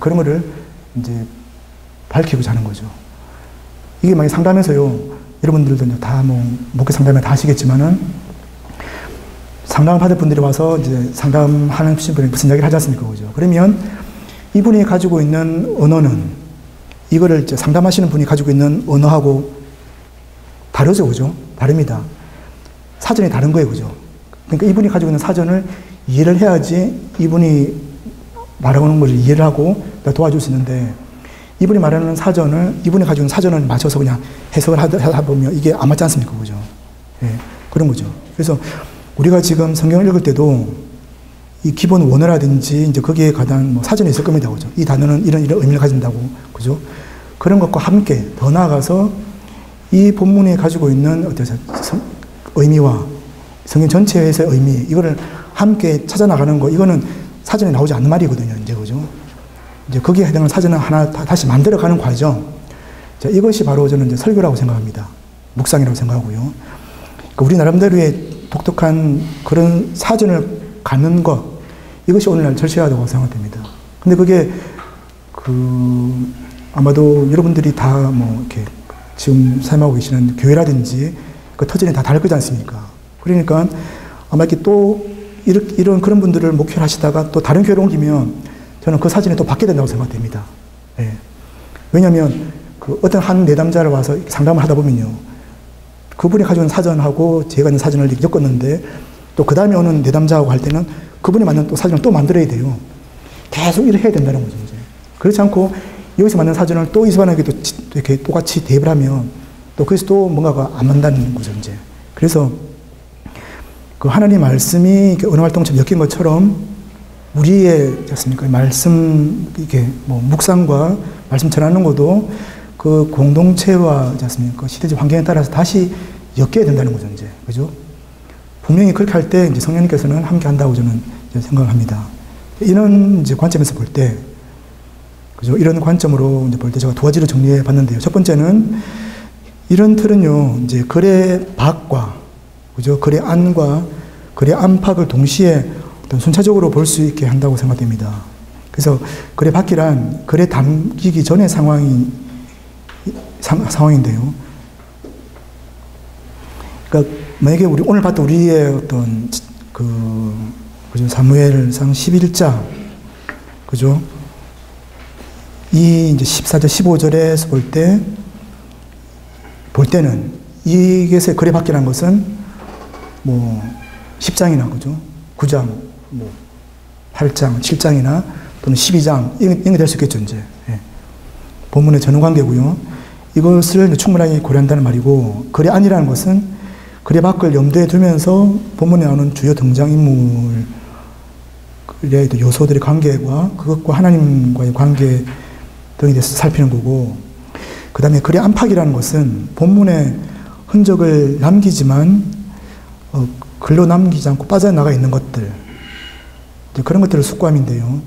그런 거를 이제 밝히고자 하는 거죠. 이게 만약 상담에서요, 여러분들도 다 뭐, 목회 상담에 다 아시겠지만은, 상담을 받을 분들이 와서 이제 상담하는 분이 무슨 이야기를 하지 않습니까? 그죠? 그러면 이분이 가지고 있는 언어는 이거를 이제 상담하시는 분이 가지고 있는 언어하고 다르죠, 그죠? 다릅니다. 사전이 다른 거예요, 그죠? 그러니까 이분이 가지고 있는 사전을 이해를 해야지 이분이 말하는 것을 이해를 하고 도와줄 수 있는데 이분이 말하는 사전을 이분이 가지고 있는 사전을 맞춰서 그냥 해석을 하다 보면 이게 안 맞지 않습니까? 그죠? 예, 그런 거죠. 그래서 우리가 지금 성경을 읽을 때도 이 기본 원어라든지 이제 거기에 가장 뭐 사전이 있을 겁니다. 그죠? 이 단어는 이런 이런 의미를 가진다고. 그죠? 그런 것과 함께 더 나아가서 이 본문이 가지고 있는 어떤 의미와 성경 전체에서의 의미, 이거를 함께 찾아나가는 거, 이거는 사전에 나오지 않는 말이거든요. 이제? 이제 거기에 해당하는 사전을 하나 다 시 만들어가는 과정. 자, 이것이 바로 저는 이제 설교라고 생각합니다. 묵상이라고 생각하고요. 그러니까 우리 나름대로의 독특한 그런 사전을 갖는 것, 이것이 오늘날 절실하다고 생각됩니다. 근데 그게 그 아마도 여러분들이 다 뭐 이렇게 지금 삶하고 계시는 교회라든지 그 터전이 다 다를 거지 않습니까? 그러니까 아마 이렇게 또 이런 그런 분들을 목표로 하시다가 또 다른 교회로 옮기면 저는 그 사진이 또 받게 된다고 생각됩니다. 예. 왜냐하면 그 어떤 한 내담자를 와서 상담을 하다 보면요. 그분이 가져온 사전하고 제가 있는 사전을 엮었는데 또 그 다음에 오는 내담자하고 할 때는 그분이 맞는 또 사전을 또 만들어야 돼요. 계속 이렇게 해야 된다는 거죠. 이제. 그렇지 않고 여기서 맞는 사전을 또 이수반에게 또 이렇게 똑같이 대입을 하면 또 거기서 또 뭔가가 안 맞다는 거죠. 이제. 그래서 그 하나님 말씀이 어느 활동처럼 엮인 것처럼 우리의 습니까 말씀 이게 뭐 묵상과 말씀 전하는 것도 그 공동체와 습니까 시대적 환경에 따라서 다시 엮여야 된다는 거죠 이제 그죠? 분명히 그렇게 할 때 이제 성령님께서는 함께 한다고 저는 생각을 합니다. 이런 이제 관점에서 볼 때, 그죠? 이런 관점으로 이제 볼 때 제가 두 가지를 정리해 봤는데요. 첫 번째는 이런 틀은요, 이제 글의 밖과, 그죠? 글의 안과 글의 안팎을 동시에 순차적으로 볼 수 있게 한다고 생각됩니다. 그래서 글의 밖이란 글에 담기기 전의 상황이, 상, 상황인데요. 그러니까 만약에 우리 오늘 봤던 우리의 어떤 그 그죠 사무엘상 11장 그죠 이 이제 14절 15절에서 볼 때 볼 때는 이것의 글의 밖이라는 것은 뭐 10장이나 그죠 9장 뭐 8장 7장이나 또는 12장 이런 게될수 있겠죠 이제 예. 본문의 전후 관계고요 이것을 충분하게 고려한다는 말이고 글의 아니라는 것은 그래 밖을 염두에 두면서 본문에 나오는 주요 등장인물의 요소들의 관계와 그것과 하나님과의 관계 등에 대해서 살피는 거고, 그 다음에 글의 안팎이라는 것은 본문에 흔적을 남기지만, 어, 글로 남기지 않고 빠져나가 있는 것들, 그런 것들을 숙고함인데요.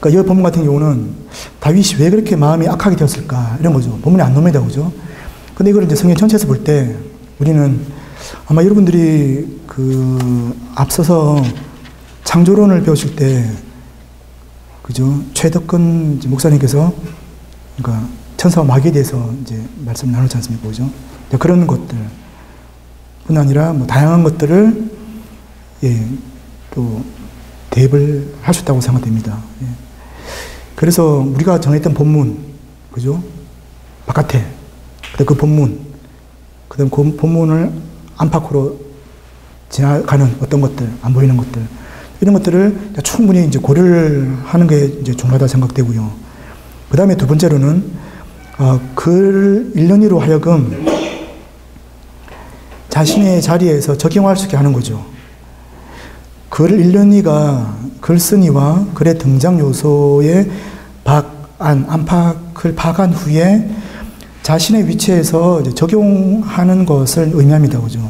그러니까 이 본문 같은 경우는 다윗이 왜 그렇게 마음이 악하게 되었을까? 이런 거죠. 본문에 안 나옵니다. 그죠? 근데 이걸 이제 성경 전체에서 볼 때 우리는 아마 여러분들이 그 앞서서 창조론을 배우실 때 그죠 최덕근 목사님께서 그러니까 천사와 마귀에 대해서 이제 말씀 나눴지 않습니까, 그죠? 그런 것들 뿐 아니라 뭐 다양한 것들을 예, 또 대입을 하셨다고 생각됩니다. 예. 그래서 우리가 정했던 본문 그죠? 바깥에. 그 본문. 그 다음 그 본문을 안팎으로 지나가는 어떤 것들, 안 보이는 것들. 이런 것들을 충분히 이제 고려를 하는 게 이제 중요하다 생각되고요. 그 다음에 두 번째로는, 어, 글 1년이로 하여금 자신의 자리에서 적용할 수 있게 하는 거죠. 글 1년이가 글쓴이와 글의 등장 요소의 박, 안, 안팎을 파악한 후에 자신의 위치에서 적용하는 것을 의미합니다. 그죠?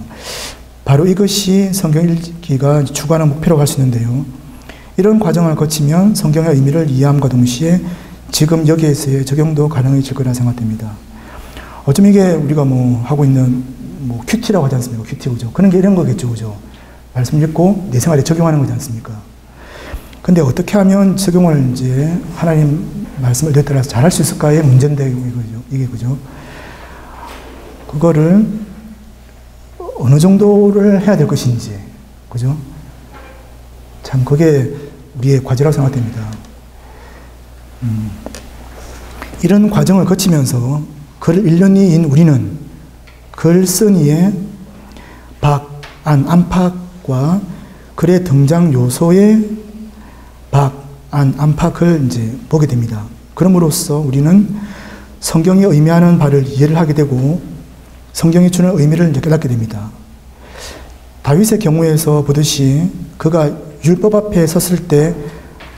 바로 이것이 성경 읽기가 추구하는 목표라고 할 수 있는데요. 이런 과정을 거치면 성경의 의미를 이해함과 동시에 지금 여기에서의 적용도 가능해질 거라 생각됩니다. 어쩜 이게 우리가 뭐 하고 있는 뭐 QT라고 하지 않습니까? QT 그죠? 그런 게 이런 거겠죠, 그죠? 말씀 읽고 내 생활에 적용하는 거지 않습니까? 근데 어떻게 하면 적용을 이제 하나님 말씀을 내 따라서 잘할 수 있을까의 문제인데 이거죠. 이게 그죠? 그거를 어느 정도를 해야 될 것인지, 그죠? 참 그게 우리의 과제라고 생각됩니다. 음, 이런 과정을 거치면서 글 1년이인 우리는 글 쓴이의 박, 안, 안팎 과 글의 등장 요소의 박, 안, 안팎을 이제 보게 됩니다. 그럼으로써 우리는 성경이 의미하는 바를 이해를 하게 되고 성경이 주는 의미를 이제 깨닫게 됩니다. 다윗의 경우에서 보듯이 그가 율법 앞에 섰을 때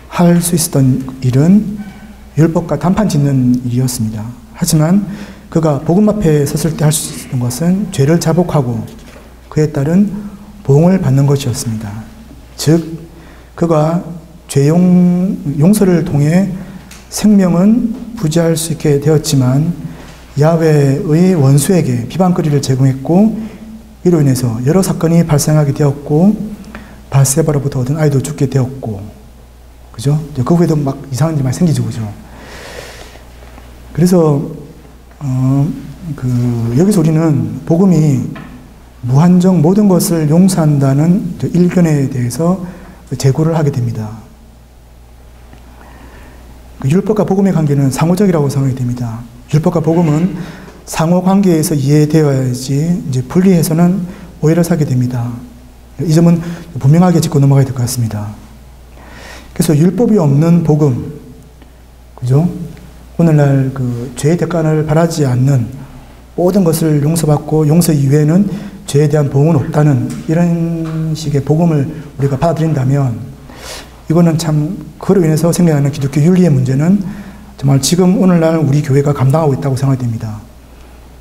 할 수 있었던 일은 율법과 단판 짓는 일이었습니다. 하지만 그가 복음 앞에 섰을 때 할 수 있는 것은 죄를 자복하고 그에 따른 보응을 받는 것이었습니다. 즉 그가 죄용 용서를 통해 생명은 부지할 수 있게 되었지만 야외의 원수에게 비방거리를 제공했고 이로 인해서 여러 사건이 발생하게 되었고 바세바로부터 얻은 아이도 죽게 되었고 그죠? 그 후에도 막 이상한 일이 많이 생기죠, 그죠? 그래서 어, 그 여기서 우리는 복음이 무한정 모든 것을 용서한다는 일견에 대해서 제고를 하게 됩니다. 그 율법과 복음의 관계는 상호적이라고 생각이 됩니다. 율법과 복음은 상호 관계에서 이해되어야지 이제 분리해서는 오해를 사게 됩니다. 이 점은 분명하게 짚고 넘어가야 될 것 같습니다. 그래서 율법이 없는 복음, 그죠? 오늘날 그 죄의 대가를 바라지 않는 모든 것을 용서받고 용서 이외에는 죄에 대한 보응은 없다는 이런 식의 복음을 우리가 받아들인다면 이거는 참 그로 인해서 생겨나는 기독교 윤리의 문제는 정말 지금 오늘날 우리 교회가 감당하고 있다고 생각됩니다.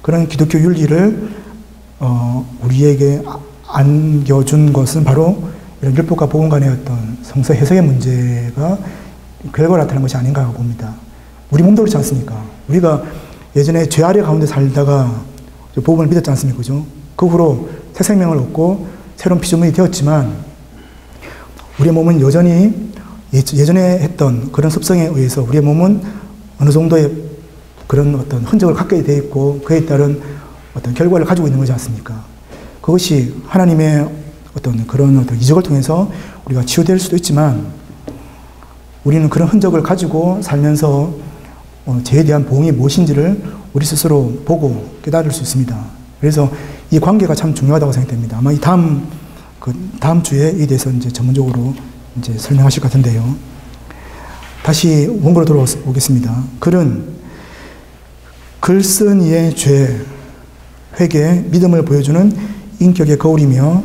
그런 기독교 윤리를 어, 우리에게 안겨준 것은 바로 이런 율법과 복음 간의 어떤 성서 해석의 문제가 결과를 나타낸 것이 아닌가 봅니다. 우리 몸도 그렇지 않습니까? 우리가 예전에 죄 아래 가운데 살다가 복음을 믿었지 않습니까? 그죠? 그 후로 새 생명을 얻고 새로운 피조물이 되었지만 우리의 몸은 여전히 예전에 했던 그런 습성에 의해서 우리의 몸은 어느 정도의 그런 어떤 흔적을 갖게 되어 있고 그에 따른 어떤 결과를 가지고 있는 거지 않습니까? 그것이 하나님의 어떤 그런 어떤 이적을 통해서 우리가 치유될 수도 있지만 우리는 그런 흔적을 가지고 살면서 어, 죄에 대한 보응이 무엇인지를 우리 스스로 보고 깨달을 수 있습니다. 그래서 이 관계가 참 중요하다고 생각됩니다. 아마 이 다음 그 다음 주에 이 대해서 이제 전문적으로 이제 설명하실 것 같은데요. 다시 원고로 돌아오겠습니다. 글은 글쓴 이의 죄, 회개, 믿음을 보여주는 인격의 거울이며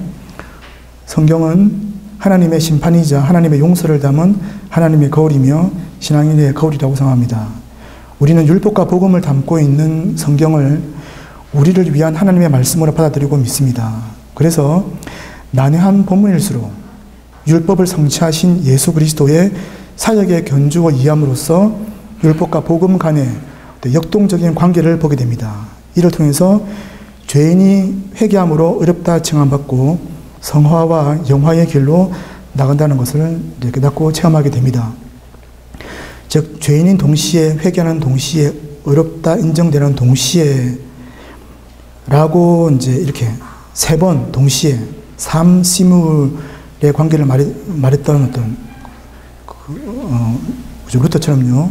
성경은 하나님의 심판이자 하나님의 용서를 담은 하나님의 거울이며 신앙인의 거울이라고 생각합니다. 우리는 율법과 복음을 담고 있는 성경을 우리를 위한 하나님의 말씀으로 받아들이고 믿습니다. 그래서 난해한 본문일수록 율법을 성취하신 예수 그리스도의 사역의 견주어 이함으로써 율법과 복음 간의 역동적인 관계를 보게 됩니다. 이를 통해서 죄인이 회개함으로 어렵다 칭함받고 성화와 영화의 길로 나간다는 것을 깨닫고 체험하게 됩니다. 즉 죄인인 동시에 회개하는 동시에 어렵다 인정되는 동시에 라고 이제 이렇게 세 번 동시에 삼시물의 관계를 말했, 말했던 어떤 그, 어, 루터처럼요.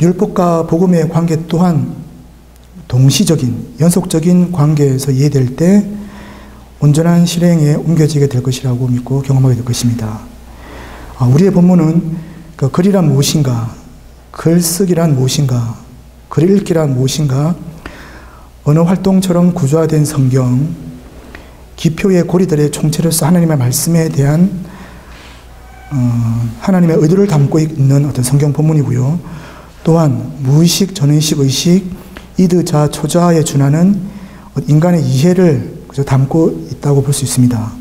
율법과 복음의 관계 또한 동시적인 연속적인 관계에서 이해될 때 온전한 실행에 옮겨지게 될 것이라고 믿고 경험하게 될 것입니다. 아, 우리의 본문은 그 글이란 무엇인가, 글쓰기란 무엇인가, 글 읽기란 무엇인가, 언어 활동처럼 구조화된 성경, 기표의 고리들의 총체로서 하나님의 말씀에 대한 어, 하나님의 의도를 담고 있는 어떤 성경 본문이고요. 또한 무의식, 전의식, 의식, 이드 자, 초자에 준하는 인간의 이해를 담고 있다고 볼 수 있습니다.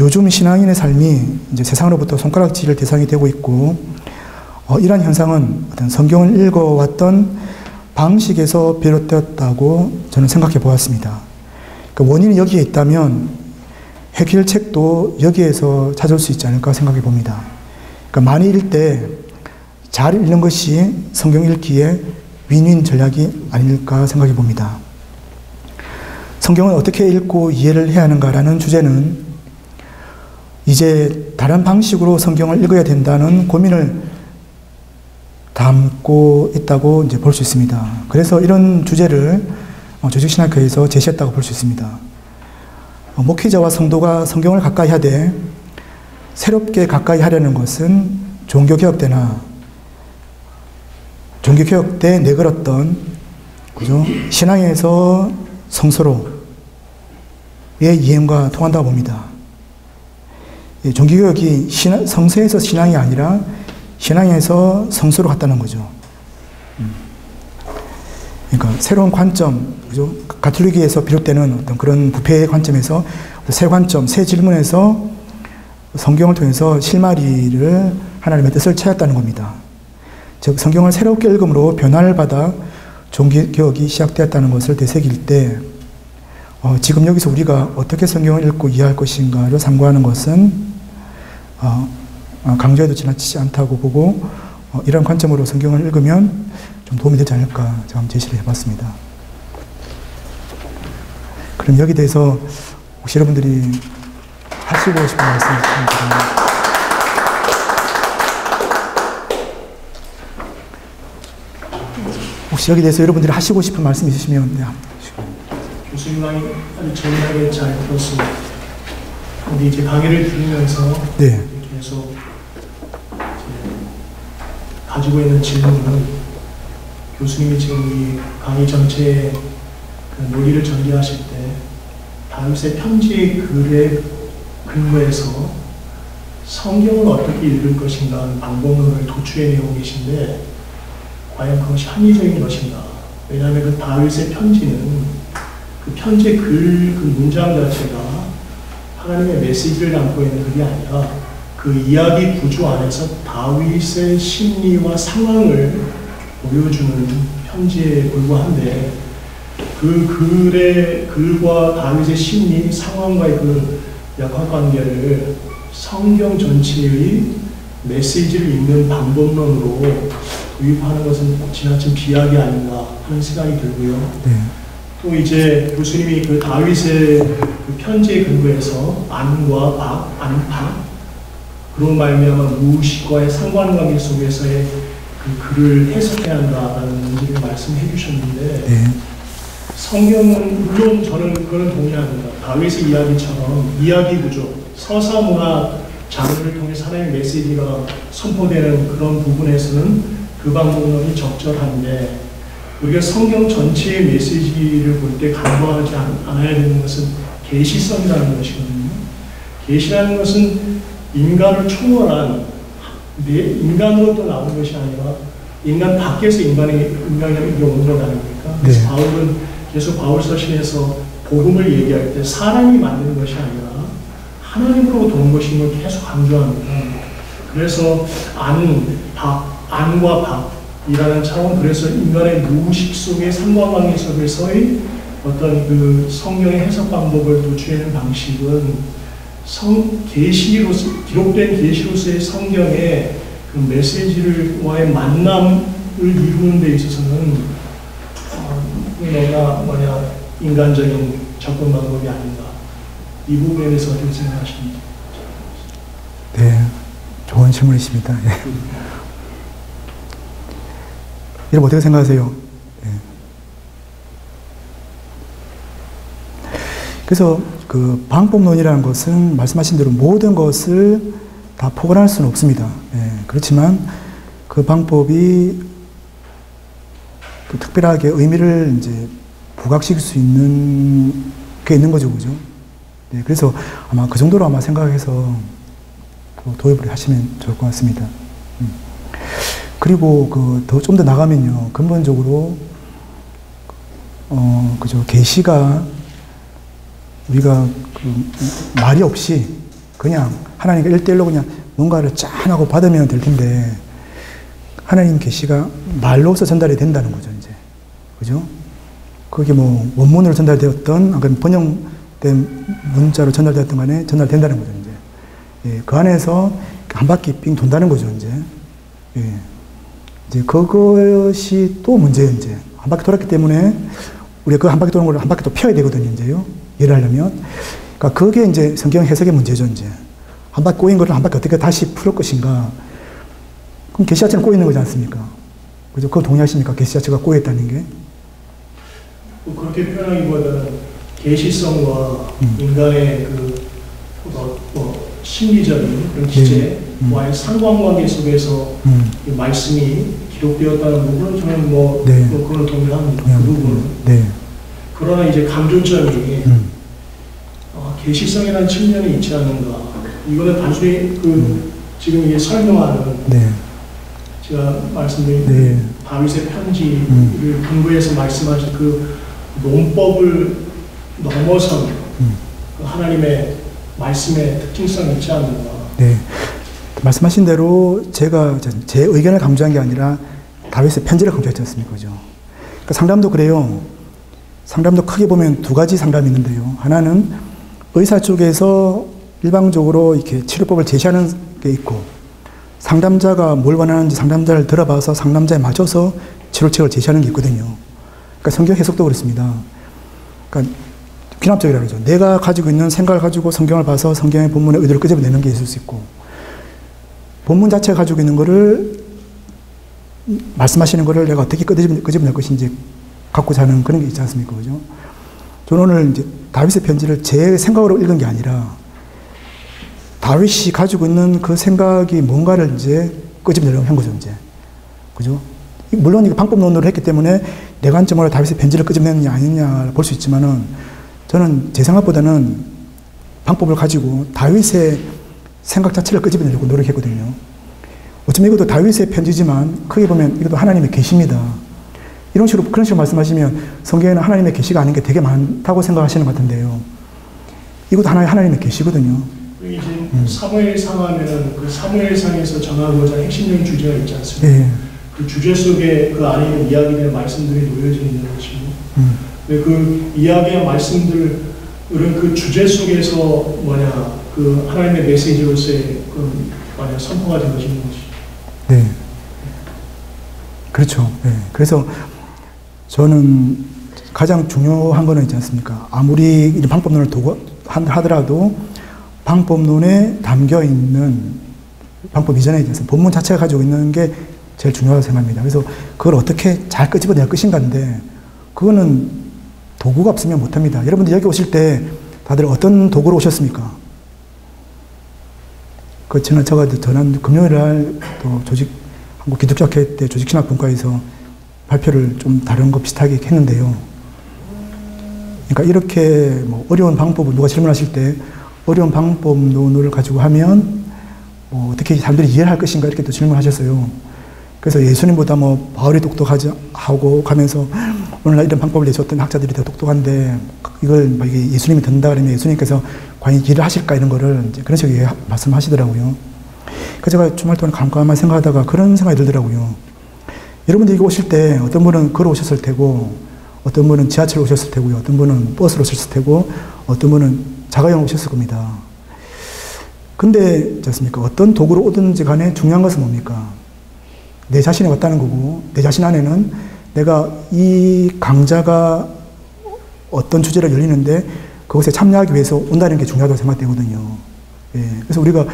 요즘 신앙인의 삶이 이제 세상으로부터 손가락질을 대상이 되고 있고, 어, 이러한 현상은 어떤 성경을 읽어왔던 방식에서 비롯되었다고 저는 생각해 보았습니다. 그 원인이 여기에 있다면 해결책도 여기에서 찾을 수 있지 않을까 생각해 봅니다. 그러니까 많이 읽을 때 잘 읽는 것이 성경 읽기에 윈윈 전략이 아닐까 생각해 봅니다. 성경을 어떻게 읽고 이해를 해야 하는가라는 주제는 이제 다른 방식으로 성경을 읽어야 된다는 고민을 담고 있다고 이제 볼 수 있습니다. 그래서 이런 주제를 어, 조직신학회에서 제시했다고 볼 수 있습니다. 어, 목회자와 성도가 성경을 가까이 하되 새롭게 가까이 하려는 것은 종교개혁 때나 종교개혁 때 내걸었던 그죠? 신앙에서 성서로의 이행과 통한다고 봅니다. 종교개혁이 신, 성서에서 신앙이 아니라 신앙에서 성서로 갔다는 거죠. 음. 그러니까 새로운 관점, 그죠? 가톨릭에서 비롯되는 어떤 그런 부패의 관점에서 새 관점, 새 질문에서 성경을 통해서 실마리를 하나님의 뜻을 찾았다는 겁니다. 즉 성경을 새롭게 읽음으로 변화를 받아 종교개혁이 시작되었다는 것을 되새길 때 어, 지금 여기서 우리가 어떻게 성경을 읽고 이해할 것인가를 상고하는 것은 어, 어, 강조해도 지나치지 않다고 보고 어, 이런 관점으로 성경을 읽으면 좀 도움이 되지 않을까 제가 제시를 해봤습니다. 그럼 여기 대해서 혹시 여러분들이 하시고 싶은 말씀 있으면 혹시 여기 대해서 여러분들이 하시고 싶은 말씀 있으시면 네. 교수님이 아주 정확하게 잘 들었습니다. 근데 이제 강의를 들으면서 네. 계속 가지고 있는 질문은 교수님이 지금 이 강의 전체의 그 논의를 전개하실 때 다윗의 편지 글의 근거에서 성경을 어떻게 읽을 것인가 하는 방법론을 도출해내고 계신데 과연 그것이 합리적인 것인가? 왜냐하면 그 다윗의 편지는 그 편지 글, 그 문장 자체가 하나님의 메시지를 담고 있는 글이 아니라 그 이야기 구조 안에서 다윗의 심리와 상황을 보여주는 편지에 불과한데 그 글의 글과 다윗의 심리, 상황과의 그 역학관계를 성경 전체의 메시지를 읽는 방법론으로 도입하는 것은 지나친 비약이 아닌가 하는 생각이 들고요. 네. 또 이제 교수님이 그 다윗의 그 편지에 근거해서 안과 박, 안파 그런 말미암아 무의식과의 상관관계 속에서의 그 글을 해석해야 한다라는 문제를 말씀해 주셨는데 네. 성경은 물론 저는 그거는 동의합니다. 다윗의 이야기처럼 이야기 구조, 서사 문화 장르를 통해 하나님의 메시지가 선포되는 그런 부분에서는 그 방법론이 적절한데 우리가 성경 전체의 메시지를 볼 때 간과하지 않아야 되는 것은 계시성이라는 것이거든요. 계시라는 것은 인간을 초월한 인간으로부터 나온 것이 아니라 인간 밖에서 인간이 인간이 온것 아닙니까? 그래서 네. 바울은 계속 바울 서신에서 복음을 얘기할 때 사람이 만드는 것이 아니라 하나님으로부터 온걸 계속 강조합니다. 그래서 안, 박, 안과 박이라는 차원 그래서 인간의 무의식 속의 상관관계 속에서의 어떤 그 성경의 해석 방법을 도출하는 방식은 성 계시로서 기록된 계시로서의 성경의 그 메시지를 와의 만남을 이루는 데 있어서는 어, 너나 뭐냐 인간적인 접근 방법이 아닌가 이 부분에 대해서 어떻게 생각하십니까? 네. 좋은 질문이십니다. 예. 여러분 어떻게 생각하세요? 예. 그래서 그 방법론이라는 것은 말씀하신 대로 모든 것을 다 포괄할 수는 없습니다. 예. 그렇지만 그 방법이 또 특별하게 의미를 이제 부각시킬 수 있는 게 있는 거죠, 그죠? 네, 그래서 아마 그 정도로 아마 생각해서 그 도입을 하시면 좋을 것 같습니다. 음. 그리고 그 더 좀 더 나가면요, 근본적으로 어 그죠 계시가 우리가 그 말이 없이 그냥 하나님과 일대일로 그냥 뭔가를 짠 하고 받으면 될 텐데 하나님 계시가 말로서 전달이 된다는 거죠, 이제. 그죠? 그게 뭐 원문으로 전달되었던, 아니면 번역된 문자로 전달되었던 간에 전달된다는 거죠, 이제. 예, 그 안에서 한 바퀴 삥 돈다는 거죠, 이제. 예. 이제 그것이 또 문제예요, 이제. 한 바퀴 돌았기 때문에 우리가 그 한 바퀴 도는 걸 한 바퀴 또 펴야 되거든요, 이제요. 이해를 하려면. 그러니까 그게 이제 성경 해석의 문제죠, 이제. 한 바퀴 꼬인 거를 한 바퀴 어떻게 다시 풀을 것인가. 그럼 계시 자체는 꼬이는 거지 않습니까? 그죠? 그거 동의하십니까? 계시 자체가 꼬였다는 게? 뭐 그렇게 표현하기보다는 계시성과 음. 인간의 그 뭐, 뭐 심리적인 그런 기제와의 음. 상관관계 속에서 음, 이 말씀이 기록되었다는 부분은 저는 뭐, 네. 뭐 그걸 동의합니다. 그 부분은. 네. 그러나 이제 강조점이 음, 어, 계시성이라는 측면이 있지 않는가. 이거는 단순히 그 지금 이게 설명하는 네. 제가 말씀드린 네. 다윗의 편지를 음. 근거해서 말씀하신 그 논법을 넘어선 음. 그 하나님의 말씀의 특징성이 있지 않는가. 네. 말씀하신 대로 제가 제 의견을 강조한 게 아니라 다윗의 편지를 강조했지 않습니까? 그죠? 그러니까 상담도 그래요. 상담도 크게 보면 두 가지 상담이 있는데요. 하나는 의사 쪽에서 일방적으로 이렇게 치료법을 제시하는 게 있고 상담자가 뭘 원하는지 상담자를 들어봐서 상담자에 맞춰서 치료책을 제시하는 게 있거든요. 그러니까 성경 해석도 그렇습니다. 그러니까 귀납적이라 그러죠. 내가 가지고 있는 생각을 가지고 성경을 봐서 성경의 본문의 의도를 끄집어내는 게 있을 수 있고 본문 자체가 가지고 있는 거를 말씀하시는 거를 내가 어떻게 끄집어, 끄집어낼 것인지 갖고자 하는 그런 게 있지 않습니까? 그죠? 저는 오늘 이제 다윗의 편지를 제 생각으로 읽은 게 아니라 다윗이 가지고 있는 그 생각이 뭔가를 이제 끄집어내려고 한 거죠, 이제. 그죠? 물론 이게 방법론으로 했기 때문에 내 관점으로 다윗의 편지를 끄집어내느냐 아니냐 볼 수 있지만은 저는 제 생각보다는 방법을 가지고 다윗의 생각 자체를 끄집어내려고 노력했거든요. 어쩌면 이것도 다윗의 편지지만 크게 보면 이것도 하나님의 계시입니다. 이런 식으로 그런 식으로 말씀하시면 성경에는 하나님의 계시가 아닌 게 되게 많다고 생각하시는 것 같은데요. 이것도 하나의 하나님의 계시거든요. 이제 사무엘상 하면은 그 사무엘상에서 정하고자 하는 핵심적인 주제가 있지 않습니까? 예. 그 주제 속에 그 안에 있는 이야기들의 말씀들이 놓여져 있는 것이고 음, 근데 그 이야기의 말씀들은 그 주제 속에서 뭐냐 그 하나님의 메시지로서의 그 뭐냐 선포가 된 것인 것이 네. 그렇죠. 예. 그래서 저는 가장 중요한 거는 있지 않습니까? 아무리 방법론을 두고 한- 하더라도 방법론에 담겨 있는 방법 이전에 않습니까? 본문 자체가 가지고 있는 게 제일 중요하다고 생각합니다. 그래서 그걸 어떻게 잘 끄집어낼 것인가인데 그거는 도구가 없으면 못합니다. 여러분들 여기 오실 때 다들 어떤 도구로 오셨습니까? 그 저는 제가 전한 금요일 날또 조직 한국 기독교학회 때 조직신학 분과에서 발표를 좀 다른 거 비슷하게 했는데요. 그러니까 이렇게 뭐 어려운 방법을 누가 질문하실 때 어려운 방법론을 가지고 하면 뭐 어떻게 사람들이 이해를 할 것인가 이렇게 또 질문하셨어요. 그래서 예수님보다 뭐 바울이 똑똑하지 하고 가면서 오늘날 이런 방법을 내줬던 학자들이 더 똑똑한데 이걸 뭐 이게 예수님이 듣는다 그러면 예수님께서 과연 일을 하실까 이런 거를 이제 그런 식으로 말씀하시더라고요. 그래서 제가 주말 동안 깜깜한 생각하다가 그런 생각이 들더라고요. 여러분들 여기 오실 때 어떤 분은 걸어 오셨을 테고 어떤 분은 지하철로 오셨을 테고요. 어떤 분은 버스로 오셨을 테고 어떤 분은 자가용 오셨을 겁니다. 근데 어떻습니까? 어떤 도구로 오든지 간에 중요한 것은 뭡니까? 내 자신이 왔다는 거고 내 자신 안에는 내가 이 강좌가 어떤 주제로 열리는데 그것에 참여하기 위해서 온다는 게 중요하다고 생각되거든요. 예. 그래서 우리가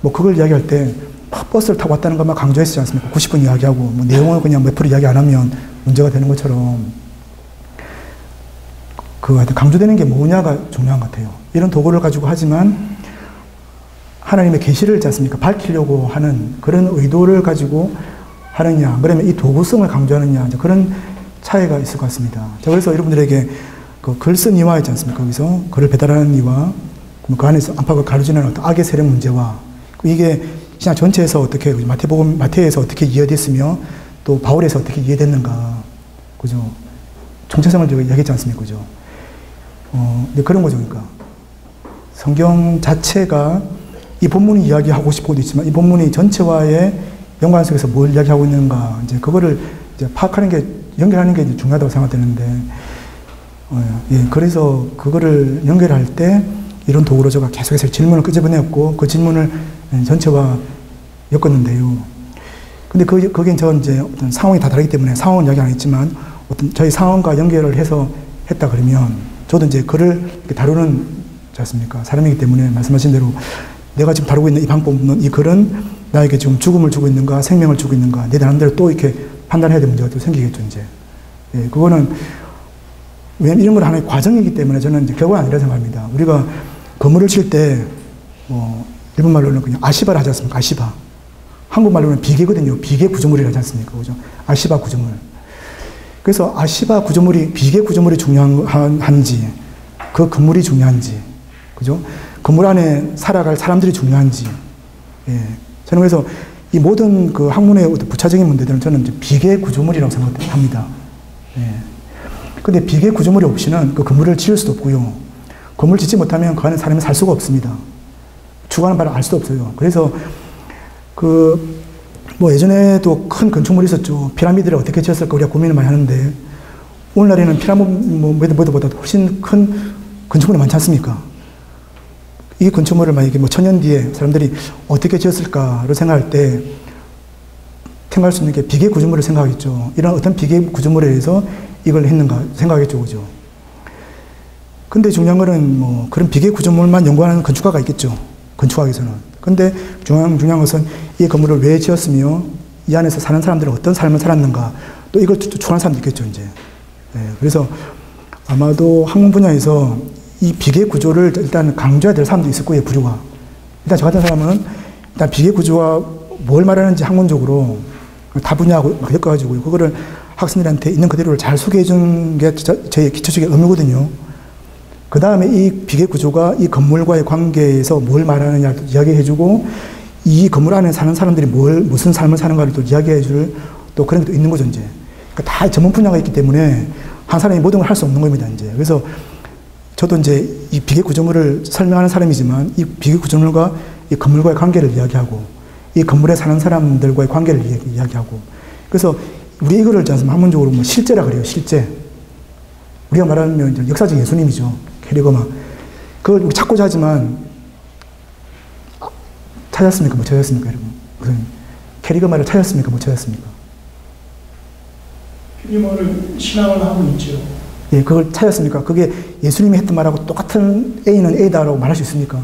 뭐 그걸 이야기할 때막 버스를 타고 왔다는 것만 강조했지 않습니까? 90분 이야기하고 뭐 내용을 그냥 몇 프로 이야기 안 하면 문제가 되는 것처럼 그 강조되는 게 뭐냐가 중요한 것 같아요. 이런 도구를 가지고 하지만 하나님의 계시를 있지 않습니까? 밝히려고 하는 그런 의도를 가지고 하느냐, 그러면 이 도구성을 강조하느냐, 이제 그런 차이가 있을 것 같습니다. 자, 그래서 여러분들에게 그 글쓴 이와 있지 않습니까? 거기서 글을 배달하는 이와 그 안에서 안팎을 가르치는 어떤 악의 세력 문제와 이게 신약 전체에서 어떻게 마태복음 마태에서 어떻게 이해됐으며 또 바울에서 어떻게 이해됐는가 그죠? 정체성을 이야기했지 않습니까 그죠? 어 그런 거죠 그러니까. 성경 자체가 이 본문이 이야기하고 싶은 것도 있지만 이 본문이 전체와의 연관 속에서 뭘 이야기하고 있는가 이제 그거를 이제 파악하는 게 연결하는 게 중요하다고 생각되는데 어, 예. 그래서 그거를 연결할 때 이런 도구로 제가 계속해서 질문을 끄집어내었고 그 질문을 전체와 엮었는데요. 근데 그, 거긴 저 이제 어떤 상황이 다 다르기 때문에 상황은 이야기 안 했지만 어떤 저희 상황과 연결을 해서 했다 그러면 저도 이제 글을 다루는 지 않습니까? 사람이기 때문에 말씀하신 대로 내가 지금 다루고 있는 이 방법은 이 글은 나에게 지금 죽음을 주고 있는가 생명을 주고 있는가 내 나름대로 또 이렇게 판단해야 될 문제가 또 생기겠죠 이제. 예, 그거는 왜냐면 이런 건 하나의 과정이기 때문에 저는 이제 결과가 아니라 생각합니다. 우리가 건물을 칠 때, 뭐, 일본 말로는 그냥 아시바를 하지 않습니까? 아시바. 한국말로는 비계거든요. 비계 구조물이 하지 않습니까? 그죠? 아시바 구조물. 그래서 아시바 구조물이, 비계 구조물이 중요한지, 그 건물이 중요한지, 그죠? 건물 안에 살아갈 사람들이 중요한지, 예. 저는 그래서 이 모든 그 학문의 부차적인 문제들은 저는 이제 비계 구조물이라고 생각합니다. 예. 근데 비계 구조물이 없이는 그 건물을 지을 수도 없고요. 건물 짓지 못하면 그 안에 사람이 살 수가 없습니다. 주관하는 바를 알 수도 없어요. 그래서 그 뭐 예전에도 큰 건축물이 있었죠. 피라미드를 어떻게 지었을까 우리가 고민을 많이 하는데 오늘날에는 피라미드보다 훨씬 큰 건축물이 많지 않습니까? 이 건축물을 만약에 뭐 천년 뒤에 사람들이 어떻게 지었을까를 생각할 때 생각할 수 있는 게 비계 구조물을 생각하겠죠. 이런 어떤 비계 구조물에 의해서 이걸 했는가 생각하겠죠. 그죠? 근데 중요한 거는 뭐 그런 비계 구조물만 연구하는 건축가가 있겠죠. 건축학에서는. 근데 중요한, 중요한 것은 이 건물을 왜 지었으며 이 안에서 사는 사람들은 어떤 삶을 살았는가 또 이걸 추구하는 사람도 있겠죠, 이제. 네, 그래서 아마도 학문 분야에서 이 비계 구조를 일단 강조해야 될 사람도 있을 거예요, 부류가. 일단 저 같은 사람은 일단 비계 구조와 뭘 말하는지 학문적으로 다 분야하고 엮어가지고 그거를 학생들한테 있는 그대로를 잘 소개해 주는 게 저의 기초적인 의무거든요. 그 다음에 이 비계 구조가 이 건물과의 관계에서 뭘 말하느냐 이야기해 주고 이 건물 안에 사는 사람들이 뭘, 무슨 삶을 사는가를 또 이야기해 줄 또 그런 게 또 있는 거죠, 이제. 그러니까 다 전문 분야가 있기 때문에 한 사람이 모든 걸 할 수 없는 겁니다, 이제. 그래서 저도 이제 이 비계 구조물을 설명하는 사람이지만 이 비계 구조물과 이 건물과의 관계를 이야기하고 이 건물에 사는 사람들과의 관계를 이야기하고 그래서 우리 이거를 학문적으로 뭐 실제라 그래요, 실제. 우리가 말하면 역사적 예수님이죠. 캐리거마. 그걸 찾고자 하지만, 찾았습니까? 못 찾았습니까, 여러분? 무슨, 캐리거마를 찾았습니까? 못 찾았습니까? 캐리거마를 신앙을 하고 있죠. 예, 그걸 찾았습니까? 그게 예수님이 했던 말하고 똑같은 A는 A다라고 말할 수 있습니까?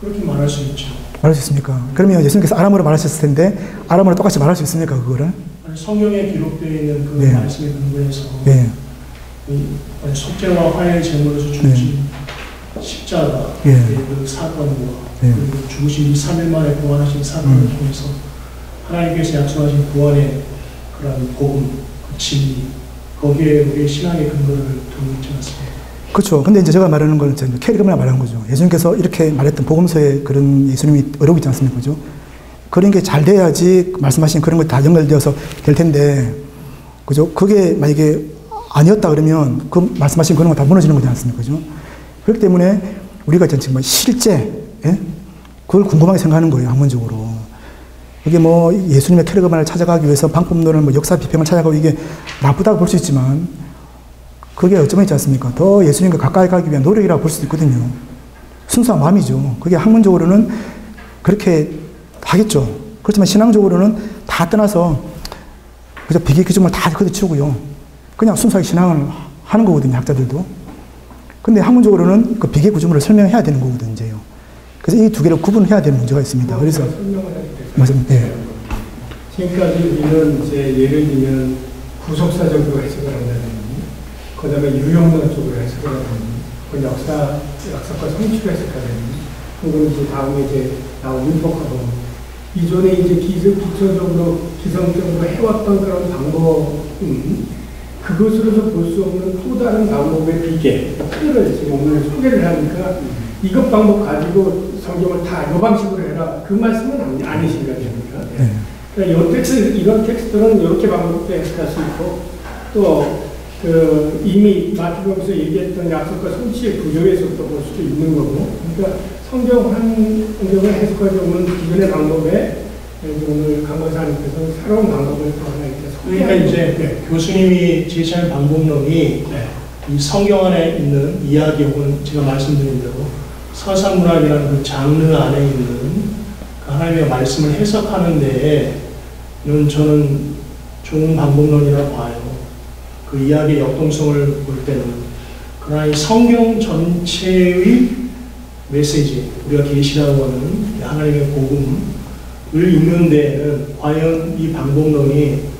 그렇게 말할 수 있죠. 말할 수 있습니까? 그러면 예수님께서 아람어로 말하셨을 텐데, 아람어로 똑같이 말할 수 있습니까, 그거를? 성경에 기록되어 있는 그 네. 말씀의 근거에서 네. 속죄와 화해의 제물로서 죽으신 십자가 예. 그 사건과 네. 그리고 죽으신 3일 만에 부활하신 사건을 음. 통해서 하나님께서 약속하신 부활의 그런 복음, 그 진리 거기에 우리의 신앙의 근거를 두고 있지 않습니까? 그렇죠. 근데 이제 제가 말하는 거는 이제 캐리그만 말하는 거죠. 예수님께서 이렇게 말했던 복음서에 그런 예수님이 어려고 있지 않습니까? 그죠? 그런 게 잘 돼야지 말씀하신 그런 거다 연결되어서 될 텐데, 그죠? 그게 만약에 아니었다 그러면 그 말씀하신 그런 거 다 무너지는 거지 않습니까? 그죠? 그렇기 때문에 우리가 지금 실제, 예? 그걸 궁금하게 생각하는 거예요, 학문적으로. 이게 뭐 예수님의 캐리그만을 찾아가기 위해서 방법론을 뭐 역사 비평을 찾아가고 이게 나쁘다고 볼 수 있지만, 그게 어쩌면 있지 않습니까? 더 예수님과 가까이 가기 위한 노력이라고 볼 수도 있거든요. 순수한 마음이죠. 그게 학문적으로는 그렇게 하겠죠. 그렇지만 신앙적으로는 다 떠나서 그저 비계 기준을 다 걷어치우고요. 그냥 순수하게 신앙을 하는 거거든요, 학자들도. 근데 학문적으로는 그 비계 구조물을 설명해야 되는 거거든요, 이제요. 그래서 이 두 개를 구분해야 되는 문제가 있습니다. 그래서 될까요? 맞습니다. 예. 지금까지 우리는 이제 예를 들면 구속사적으로 해석을 한다든지, 그 다음에 유형론 쪽으로 해석을 한다든지, 그 역사, 역사과 성취를 해석하다든지, 그거는 이제 다음에 이제 나온 민법하고, 이전에 이제 기술, 기초적으로, 기성적으로 해왔던 그런 방법은 그것으로서 볼 수 없는 또 다른 방법의 비계, 틀을 지금 오늘 소개를 하니까 이것 방법 가지고 성경을 다 이 방식으로 해라. 그 말씀은 아니, 아니신 거니까. 예. 그러니까 이 텍스트, 이런 텍스트는 이렇게 방법도 해석할 수 있고, 또, 그, 이미 마태복음에서 얘기했던 약속과 성취의 구조에서도 볼 수도 있는 거고, 그러니까 성경 한, 성경을 해석하려고 하는 기존의 방법에 오늘 강권사님께서 새로운 방법을 또 하나 그러니까 소개하고, 이제 네. 교수님이 제시한 방법론이 네. 이 성경 안에 있는 이야기 혹은 제가 말씀드린 대로 서사문학이라는 그 장르 안에 있는 그 하나님의 말씀을 해석하는 데에는 저는 좋은 방법론이라고 봐요. 그 이야기의 역동성을 볼 때는 그러나 이 성경 전체의 메시지 우리가 계시라고 하는 이 하나님의 복음을 읽는 데에는 과연 이 방법론이 뭐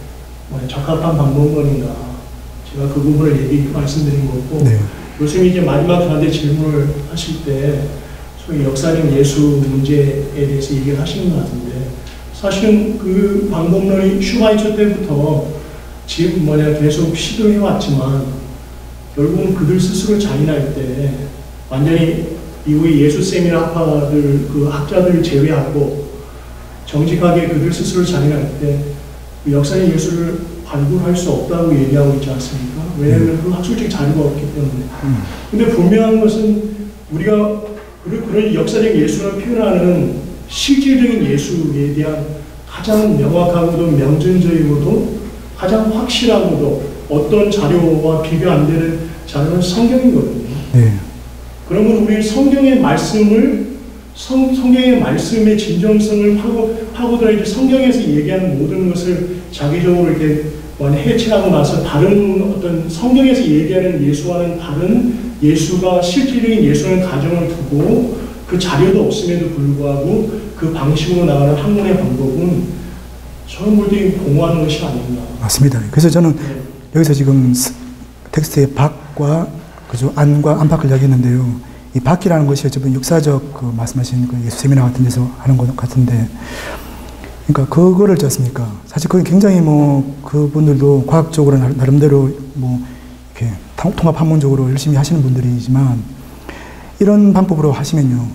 적합한 방법론인가 제가 그 부분을 얘기 말씀드린 거고 네. 교수님이 이제 마지막 저한테 질문을 하실 때 소위 역사적 예수 문제에 대해서 얘기를 하시는 것 같은데 사실은 그 방법론이 슈바이처 때부터 지금 뭐냐 계속 시도해 왔지만 결국은 그들 스스로 자인할 때 완전히 미국의 예수 세미나 학파들 그 학자들 제외하고 정직하게 그들 스스로 자인할 때그 역사의 예수를 발굴할 수 없다고 얘기하고 있지 않습니까? 왜냐하면 그 학술적 자료가 없기 때문에. 음. 근데 분명한 것은 우리가 그런 역사적 예수를 표현하는 실질적인 예수에 대한 가장 명확하고도 명증적이고도 가장 확실하고도 어떤 자료와 비교 안 되는 자료는 성경이거든요. 네. 그러면 우리 성경의 말씀을 성, 성경의 말씀의 진정성을 파고, 파고들어 이제 성경에서 얘기하는 모든 것을 자기적으로 이렇게 해체하고 나서 다른 어떤 성경에서 얘기하는 예수와는 다른 예수가 실질적인 예수라는 가정을 두고 그 자료도 없음에도 불구하고 그 방식으로 나가는 학문의 방법은 저는 볼때 공허하는 것이 아닌가. 맞습니다. 그래서 저는 네. 여기서 지금 스- 텍스트의 박과 그죠 안과 안팎을 이야기했는데요. 이 박이라는 것이 어쩌면 역사적 그 말씀하신 그 예수 세미나 같은 데서 하는 것 같은데, 그러니까 그거를 졌습니까? 사실 그게 굉장히 뭐 그분들도 과학적으로 나- 나름대로 뭐 이렇게 통- 통합 학문적으로 열심히 하시는 분들이지만 이런 방법으로 하시면요,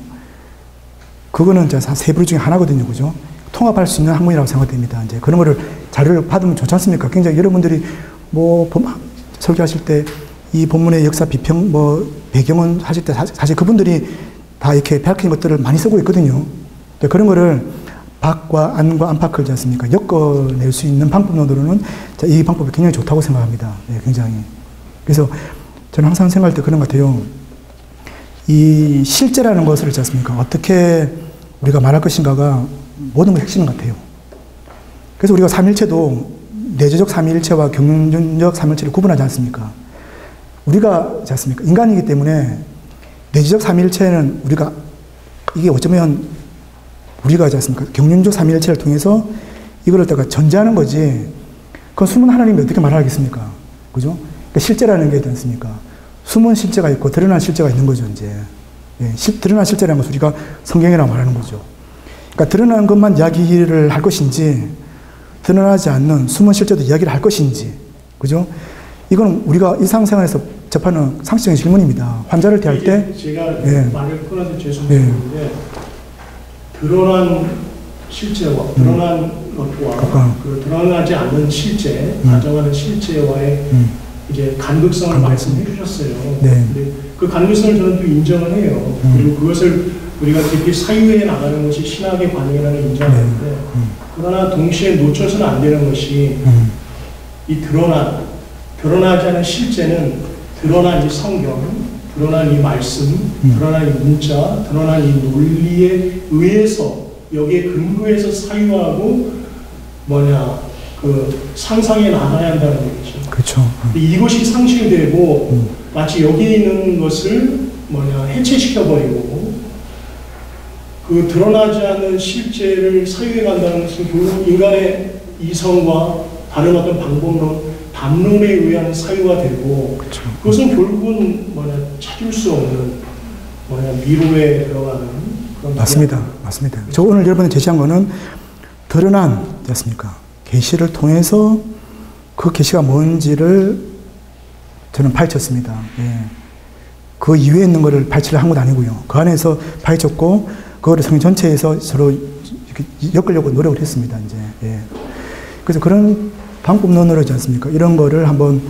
그거는 이제 세 부류 중에 하나거든요, 그죠? 통합할 수 있는 학문이라고 생각됩니다. 이제 그런 거를 자료를 받으면 좋지 않습니까? 굉장히 여러분들이 뭐 본- 설교하실 때 이 본문의 역사 비평 뭐 배경은 하실 사실 그분들이 다 이렇게 밝힌 것들을 많이 쓰고 있거든요. 그런 거를 박과 안과 안팎을 지 않습니까? 엮어낼 수 있는 방법론으로는 자, 이 방법이 굉장히 좋다고 생각합니다. 네, 굉장히. 그래서 저는 항상 생각할 때 그런 것 같아요. 이 실제라는 것을 있지 않습니까? 어떻게 우리가 말할 것인가가 모든 것 핵심 같아요. 그래서 우리가 삼일체도 내재적 삼일체와 경륜적 삼일체를 구분하지 않습니까? 우리가 있지 않습니까? 인간이기 때문에 내재적 삼일체는 우리가 이게 어쩌면 우리가 있지 않습니까? 경륜적 삼일체를 통해서 이거를 내가 전제하는 거지. 그건 숨은 하나님이 어떻게 말하겠습니까? 그죠? 그러니까 실제라는 게 있지 않습니까? 숨은 실제가 있고 드러난 실제가 있는 거죠, 이제. 예, 실- 드러난 실제라는 것을 우리가 성경이라고 말하는 거죠. 그러니까 드러난 것만 이야기를 할 것인지, 드러나지 않는 숨은 실제도 이야기를 할 것인지, 그죠? 이건 우리가 일상생활에서 접하는 상식적인 질문입니다. 환자를 대할 때, 제가 예. 말을 끊어서 죄송스러운데 드러난 실제와 드러난 것과 어. 그 드러나지 않는 실제, 음. 가정하는 실제와의 음, 이제 간극성을 간극성. 말씀해 주셨어요. 네. 근데 그 간극성을 저는 또 인정을 해요. 음. 그리고 그것을 우리가 깊이 사유해 나가는 것이 신학의 관행이라는 걸 인정하는데 음, 그러나 동시에 놓쳐서는 안 되는 것이 음, 이 드러난 드러나지 않은 실제는 드러난 이 성경, 드러난 이 말씀, 음. 드러난 이 문자, 드러난 이 논리에 의해서 여기에 근거해서 사유하고 뭐냐 그 상상해 나가야 한다는 거죠. 그렇죠. 음, 이것이 상실되고 음. 마치 여기 있는 것을 뭐냐 해체시켜 버리고 그 드러나지 않는 실제를 사유해 간다는 것은 결국 인간의 이성과 다른 어떤 방법론, 담론에 의한 사유가 되고 그렇죠. 그것은 결국은 뭐냐 찾을 수 없는 뭐냐 미로에 들어가는 그런 맞습니다. 맞습니다. 저 오늘 여러분이 제시한 거는 드러난 였습니까? 계시를 통해서 그 계시가 뭔지를 저는 파헤쳤습니다. 예. 그 이외에 있는 것을 파헤치려 한건 아니고요. 그 안에서 파헤쳤고 그거를 성경 전체에서 서로 이렇게 엮으려고 노력을 했습니다. 이제 예. 그래서 그런 방법론으로지 않습니까? 이런 거를 한번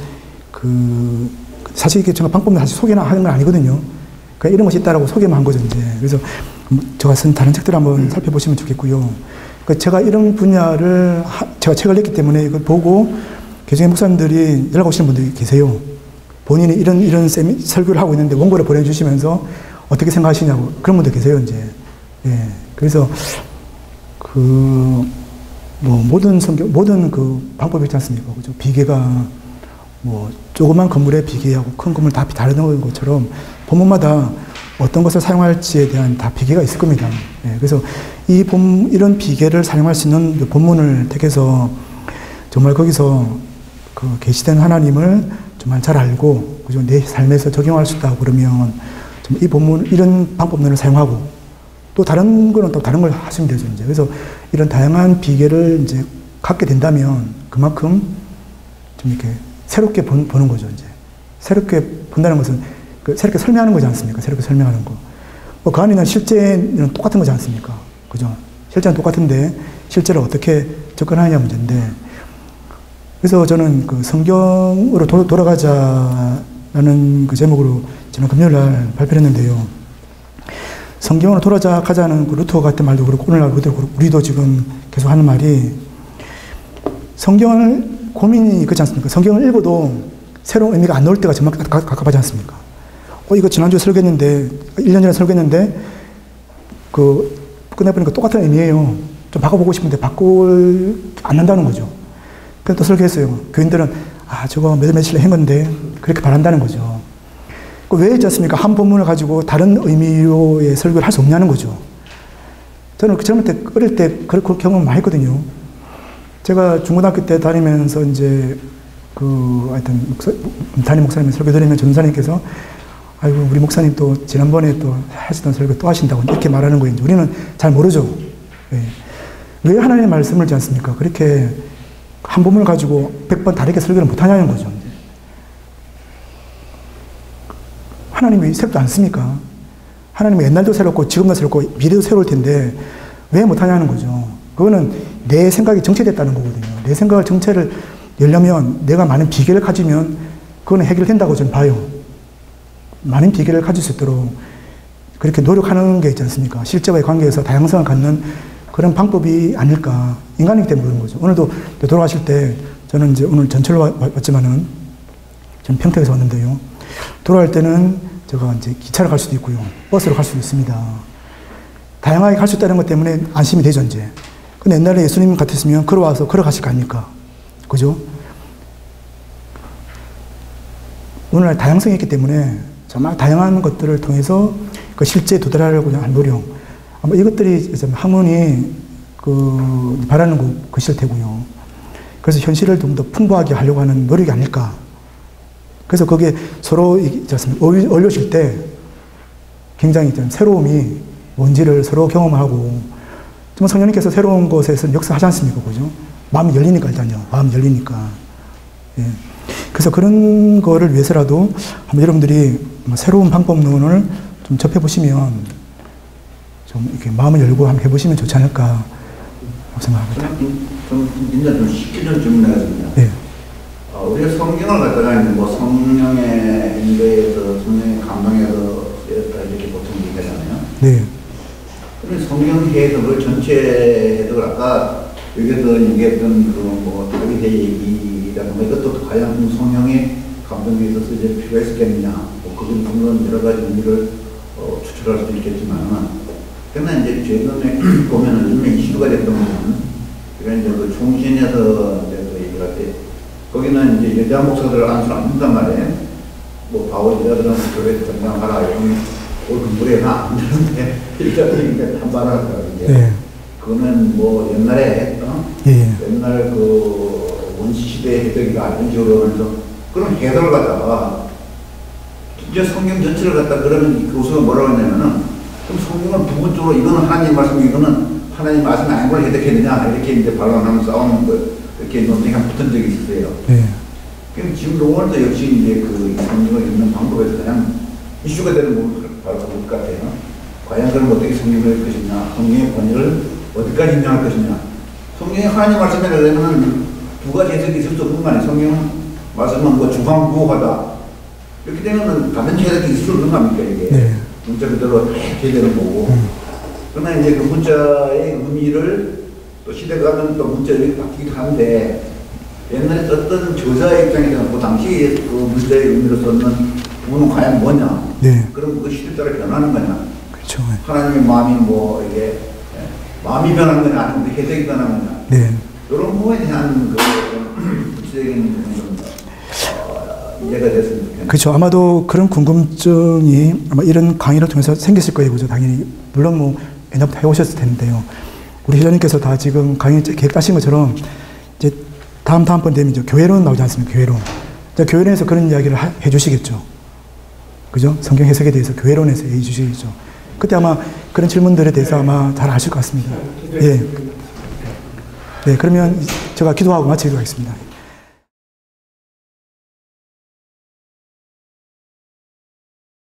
그 사실 이게 제가 방법론 사실 소개나 하는 건 아니거든요. 그러니까 이런 것이 있다라고 소개만 한 거죠, 이제. 그래서 제가 쓴 다른 책들 한번 살펴보시면 좋겠고요. 그 제가 이런 분야를 하- 제가 책을 냈기 때문에 이걸 보고 교정의 목사님들이 연락 오시는 분들이 계세요. 본인이 이런 이런 세미, 설교를 하고 있는데 원고를 보내주시면서 어떻게 생각하시냐고 그런 분들 계세요, 이제. 예. 그래서 그 뭐 모든 성경 모든 그 방법이 있지 않습니까? 그죠? 비계가 뭐 조그만 건물의 비계하고 큰 건물 다 다른 것처럼 본문마다 어떤 것을 사용할지에 대한 다 비계가 있을 겁니다. 예, 그래서 이 본, 이런 비계를 사용할 수 있는 그 본문을 택해서 정말 거기서 그 계시된 하나님을 정말 잘 알고 그죠? 내 삶에서 적용할 수 있다고 그러면 좀이 본문 이런 방법론을 사용하고 또 다른 거는 또 다른 걸 하시면 되죠 이제 그래서 이런 다양한 비계를 이제 갖게 된다면 그만큼 좀 이렇게 새롭게 본- 보는 거죠 이제 새롭게 본다는 것은 그 새롭게 설명하는 거지 않습니까 새롭게 설명하는 거. 뭐 그 안에는 실제는 똑같은 거지 않습니까? 그죠? 실제는 똑같은데 실제로 어떻게 접근하느냐 문제인데 그래서 저는 그 성경으로 도- 돌아가자라는 그 제목으로 지난 금요일 날 발표했는데요. 성경으로 돌아가자는 그 루터 같은 말도 그렇고 오늘날 우리도 그렇고 우리도 지금 계속 하는 말이 성경을 고민이 그렇지 않습니까? 성경을 읽어도 새로운 의미가 안 나올 때가 정말 가- 가- 갑갑하지 않습니까? 어, 이거 지난주에 설교했는데, 1년 전에 설교했는데, 그, 끝내보니까 똑같은 의미예요. 좀 바꿔보고 싶은데 바꿀, 안 난다는 거죠. 그래서 또 설교했어요. 교인들은, 아, 저거 몇 며칠 한 건데, 그렇게 바란다는 거죠. 그왜 있지 않습니까? 한 본문을 가지고 다른 의미로의 설교를 할 수 없냐는 거죠. 저는 그 젊을 때, 어릴 때 그런 그 경험 많이 했거든요. 제가 중고등학교 때 다니면서 이제 그 하여튼 담임 목사님 설교 드리면 전사님께서 아이고 우리 목사님 또 지난번에 또 하시던 설교 또 하신다고 이렇게 말하는 거예요. 우리는 잘 모르죠. 예. 왜 하나님의 말씀을 지 않습니까? 그렇게 한 부분을 가지고 백번 다르게 설교를 못 하냐는 거죠. 하나님이 새롭지 않습니까? 하나님은 옛날도 새롭고 지금도 새롭고 미래도 새로울 텐데 왜 못하냐는 거죠. 그거는 내 생각이 정체됐다는 거거든요. 내 생각을 정체를 열려면 내가 많은 비결을 가지면 그거는 해결된다고 저는 봐요. 많은 비결을 가질 수 있도록 그렇게 노력하는 게 있지 않습니까? 실제와의 관계에서 다양성을 갖는 그런 방법이 아닐까. 인간이기 때문에 그런 거죠. 오늘도 돌아가실 때 저는 이제 오늘 전철로 와- 왔지만은 전 평택에서 왔는데요. 돌아갈 때는 제가 이제 기차를 갈 수도 있고요. 버스로 갈 수도 있습니다. 다양하게 갈 수 있다는 것 때문에 안심이 되죠, 이제. 근데 옛날에 예수님 같았으면 걸어와서 걸어가실 거 아닙니까? 그죠? 오늘날 다양성이 있기 때문에 정말 다양한 것들을 통해서 그 실제에 도달하려고 노력. 아마 이것들이 좀 항문이 그 바라는 것- 것일 테고요. 그래서 현실을 좀 더 풍부하게 하려고 하는 노력이 아닐까. 그래서 거기에 서로 어울려질 때 굉장히 좀 새로움이 뭔지를 서로 경험하고 정말 성령님께서 새로운 것에서 역사하지 않습니까? 그죠? 마음이 열리니까 일단요. 마음이 열리니까. 예. 그래서 그런 거를 위해서라도 한번 여러분들이 뭐 새로운 방법론을 좀 접해보시면 좀 이렇게 마음을 열고 한번 해보시면 좋지 않을까 생각합니다. 좀, 좀, 진짜 좀 쉽게 좀 질문하겠습니다. 예. 어, 우리가 성경을 갖다가 이제 뭐 성령의 인도에서 성령의 감동에서 이렇게 보통 얘기하잖아요. 네. 그러면 성경 해석을 전체 해석을 아까 여기서 얘기했던 그뭐 다윗의 얘기라든가 이것도 과연 좀 성령의 감동에 있어서 이제 필요가 있었겠느냐 뭐 그건 물론 여러 가지 의미를 어, 추출할 수도 있겠지만 그러나 이제 최근에 보면은 이슈가 됐던 거는 그런 이제 그 총신에서 이제 그 얘기할 때 거기는 이제 여자 목사들을 안수를 안 한단 말이에요. 뭐 바울 여자들은 교회에서 정당하라 이런 올 공부를 해나 안 되는데 그러니까 반발하더라고요. 이게. 네. 그거는 뭐 옛날에 어? 예. 옛날 그 원시 시대 해석이가 이런 식으로 하면서 그런 해석을 갖다가 진짜 성경 전체를 갖다 그러면 교수가 뭐라고 했냐면은 그럼 성경은 부분적으로 이거는 하나님 말씀 이거는 하나님 말씀이 아닌 걸 해석해야 되냐 이렇게 이제 반론하면서 싸우는 거 이렇게 한 붙은 적이 있었어요. 네. 그럼 지금 로원도 역시 이제 그 성경을 읽는 방법에서 그냥 이슈가 되는 부분 바로 그것 같아요. 과연 그럼 어떻게 성경을 할 것이냐, 성경의 권위를 어디까지 인정할 것이냐. 성경이 하나님 말씀에 되려면 두 가지 해석이 있을 수 없는 거 아니에요. 성경 말씀은 뭐 주방부호하다. 이렇게 되면은 다른 해석이 있을 수 없는 거 아닙니까, 이게. 네. 문자 그대로 해되는 거고. 음. 그러나 이제 그 문자의 의미를 또 시대가 가면 또 문자들이 바뀌기도 하는데 옛날에 어떤 저자의 입장에서는 그 당시 그 문자의 의미로 썼는 부분은 과연 뭐냐? 네. 그럼 그 시대 따라 변하는 거냐? 그렇죠. 하나님의 마음이 뭐 이게 예, 마음이 변하는 거냐 아니면 우리 해석이 변하는 거냐? 네. 이런 부분에 대한 그 구체적인 좀 어, 이해가 됐으면 좋겠네요. 그렇죠. 아마도 그런 궁금증이 아마 이런 강의를 통해서 생겼을 거예요. 그죠. 당연히. 물론 뭐 옛날부터 해오셨을 텐데요. 우리 회장님께서 다 지금 강의 계획하신 것처럼 이제 다음 다음번 되면 이제 교회론 나오지 않습니까? 교회론. 이제 교회론에서 그런 이야기를 하- 해주시겠죠. 그죠? 성경 해석에 대해서 교회론에서 해주시겠죠. 그때 아마 그런 질문들에 대해서 아마 잘 아실 것 같습니다. 예. 네, 그러면 제가 기도하고 마치도록 하겠습니다.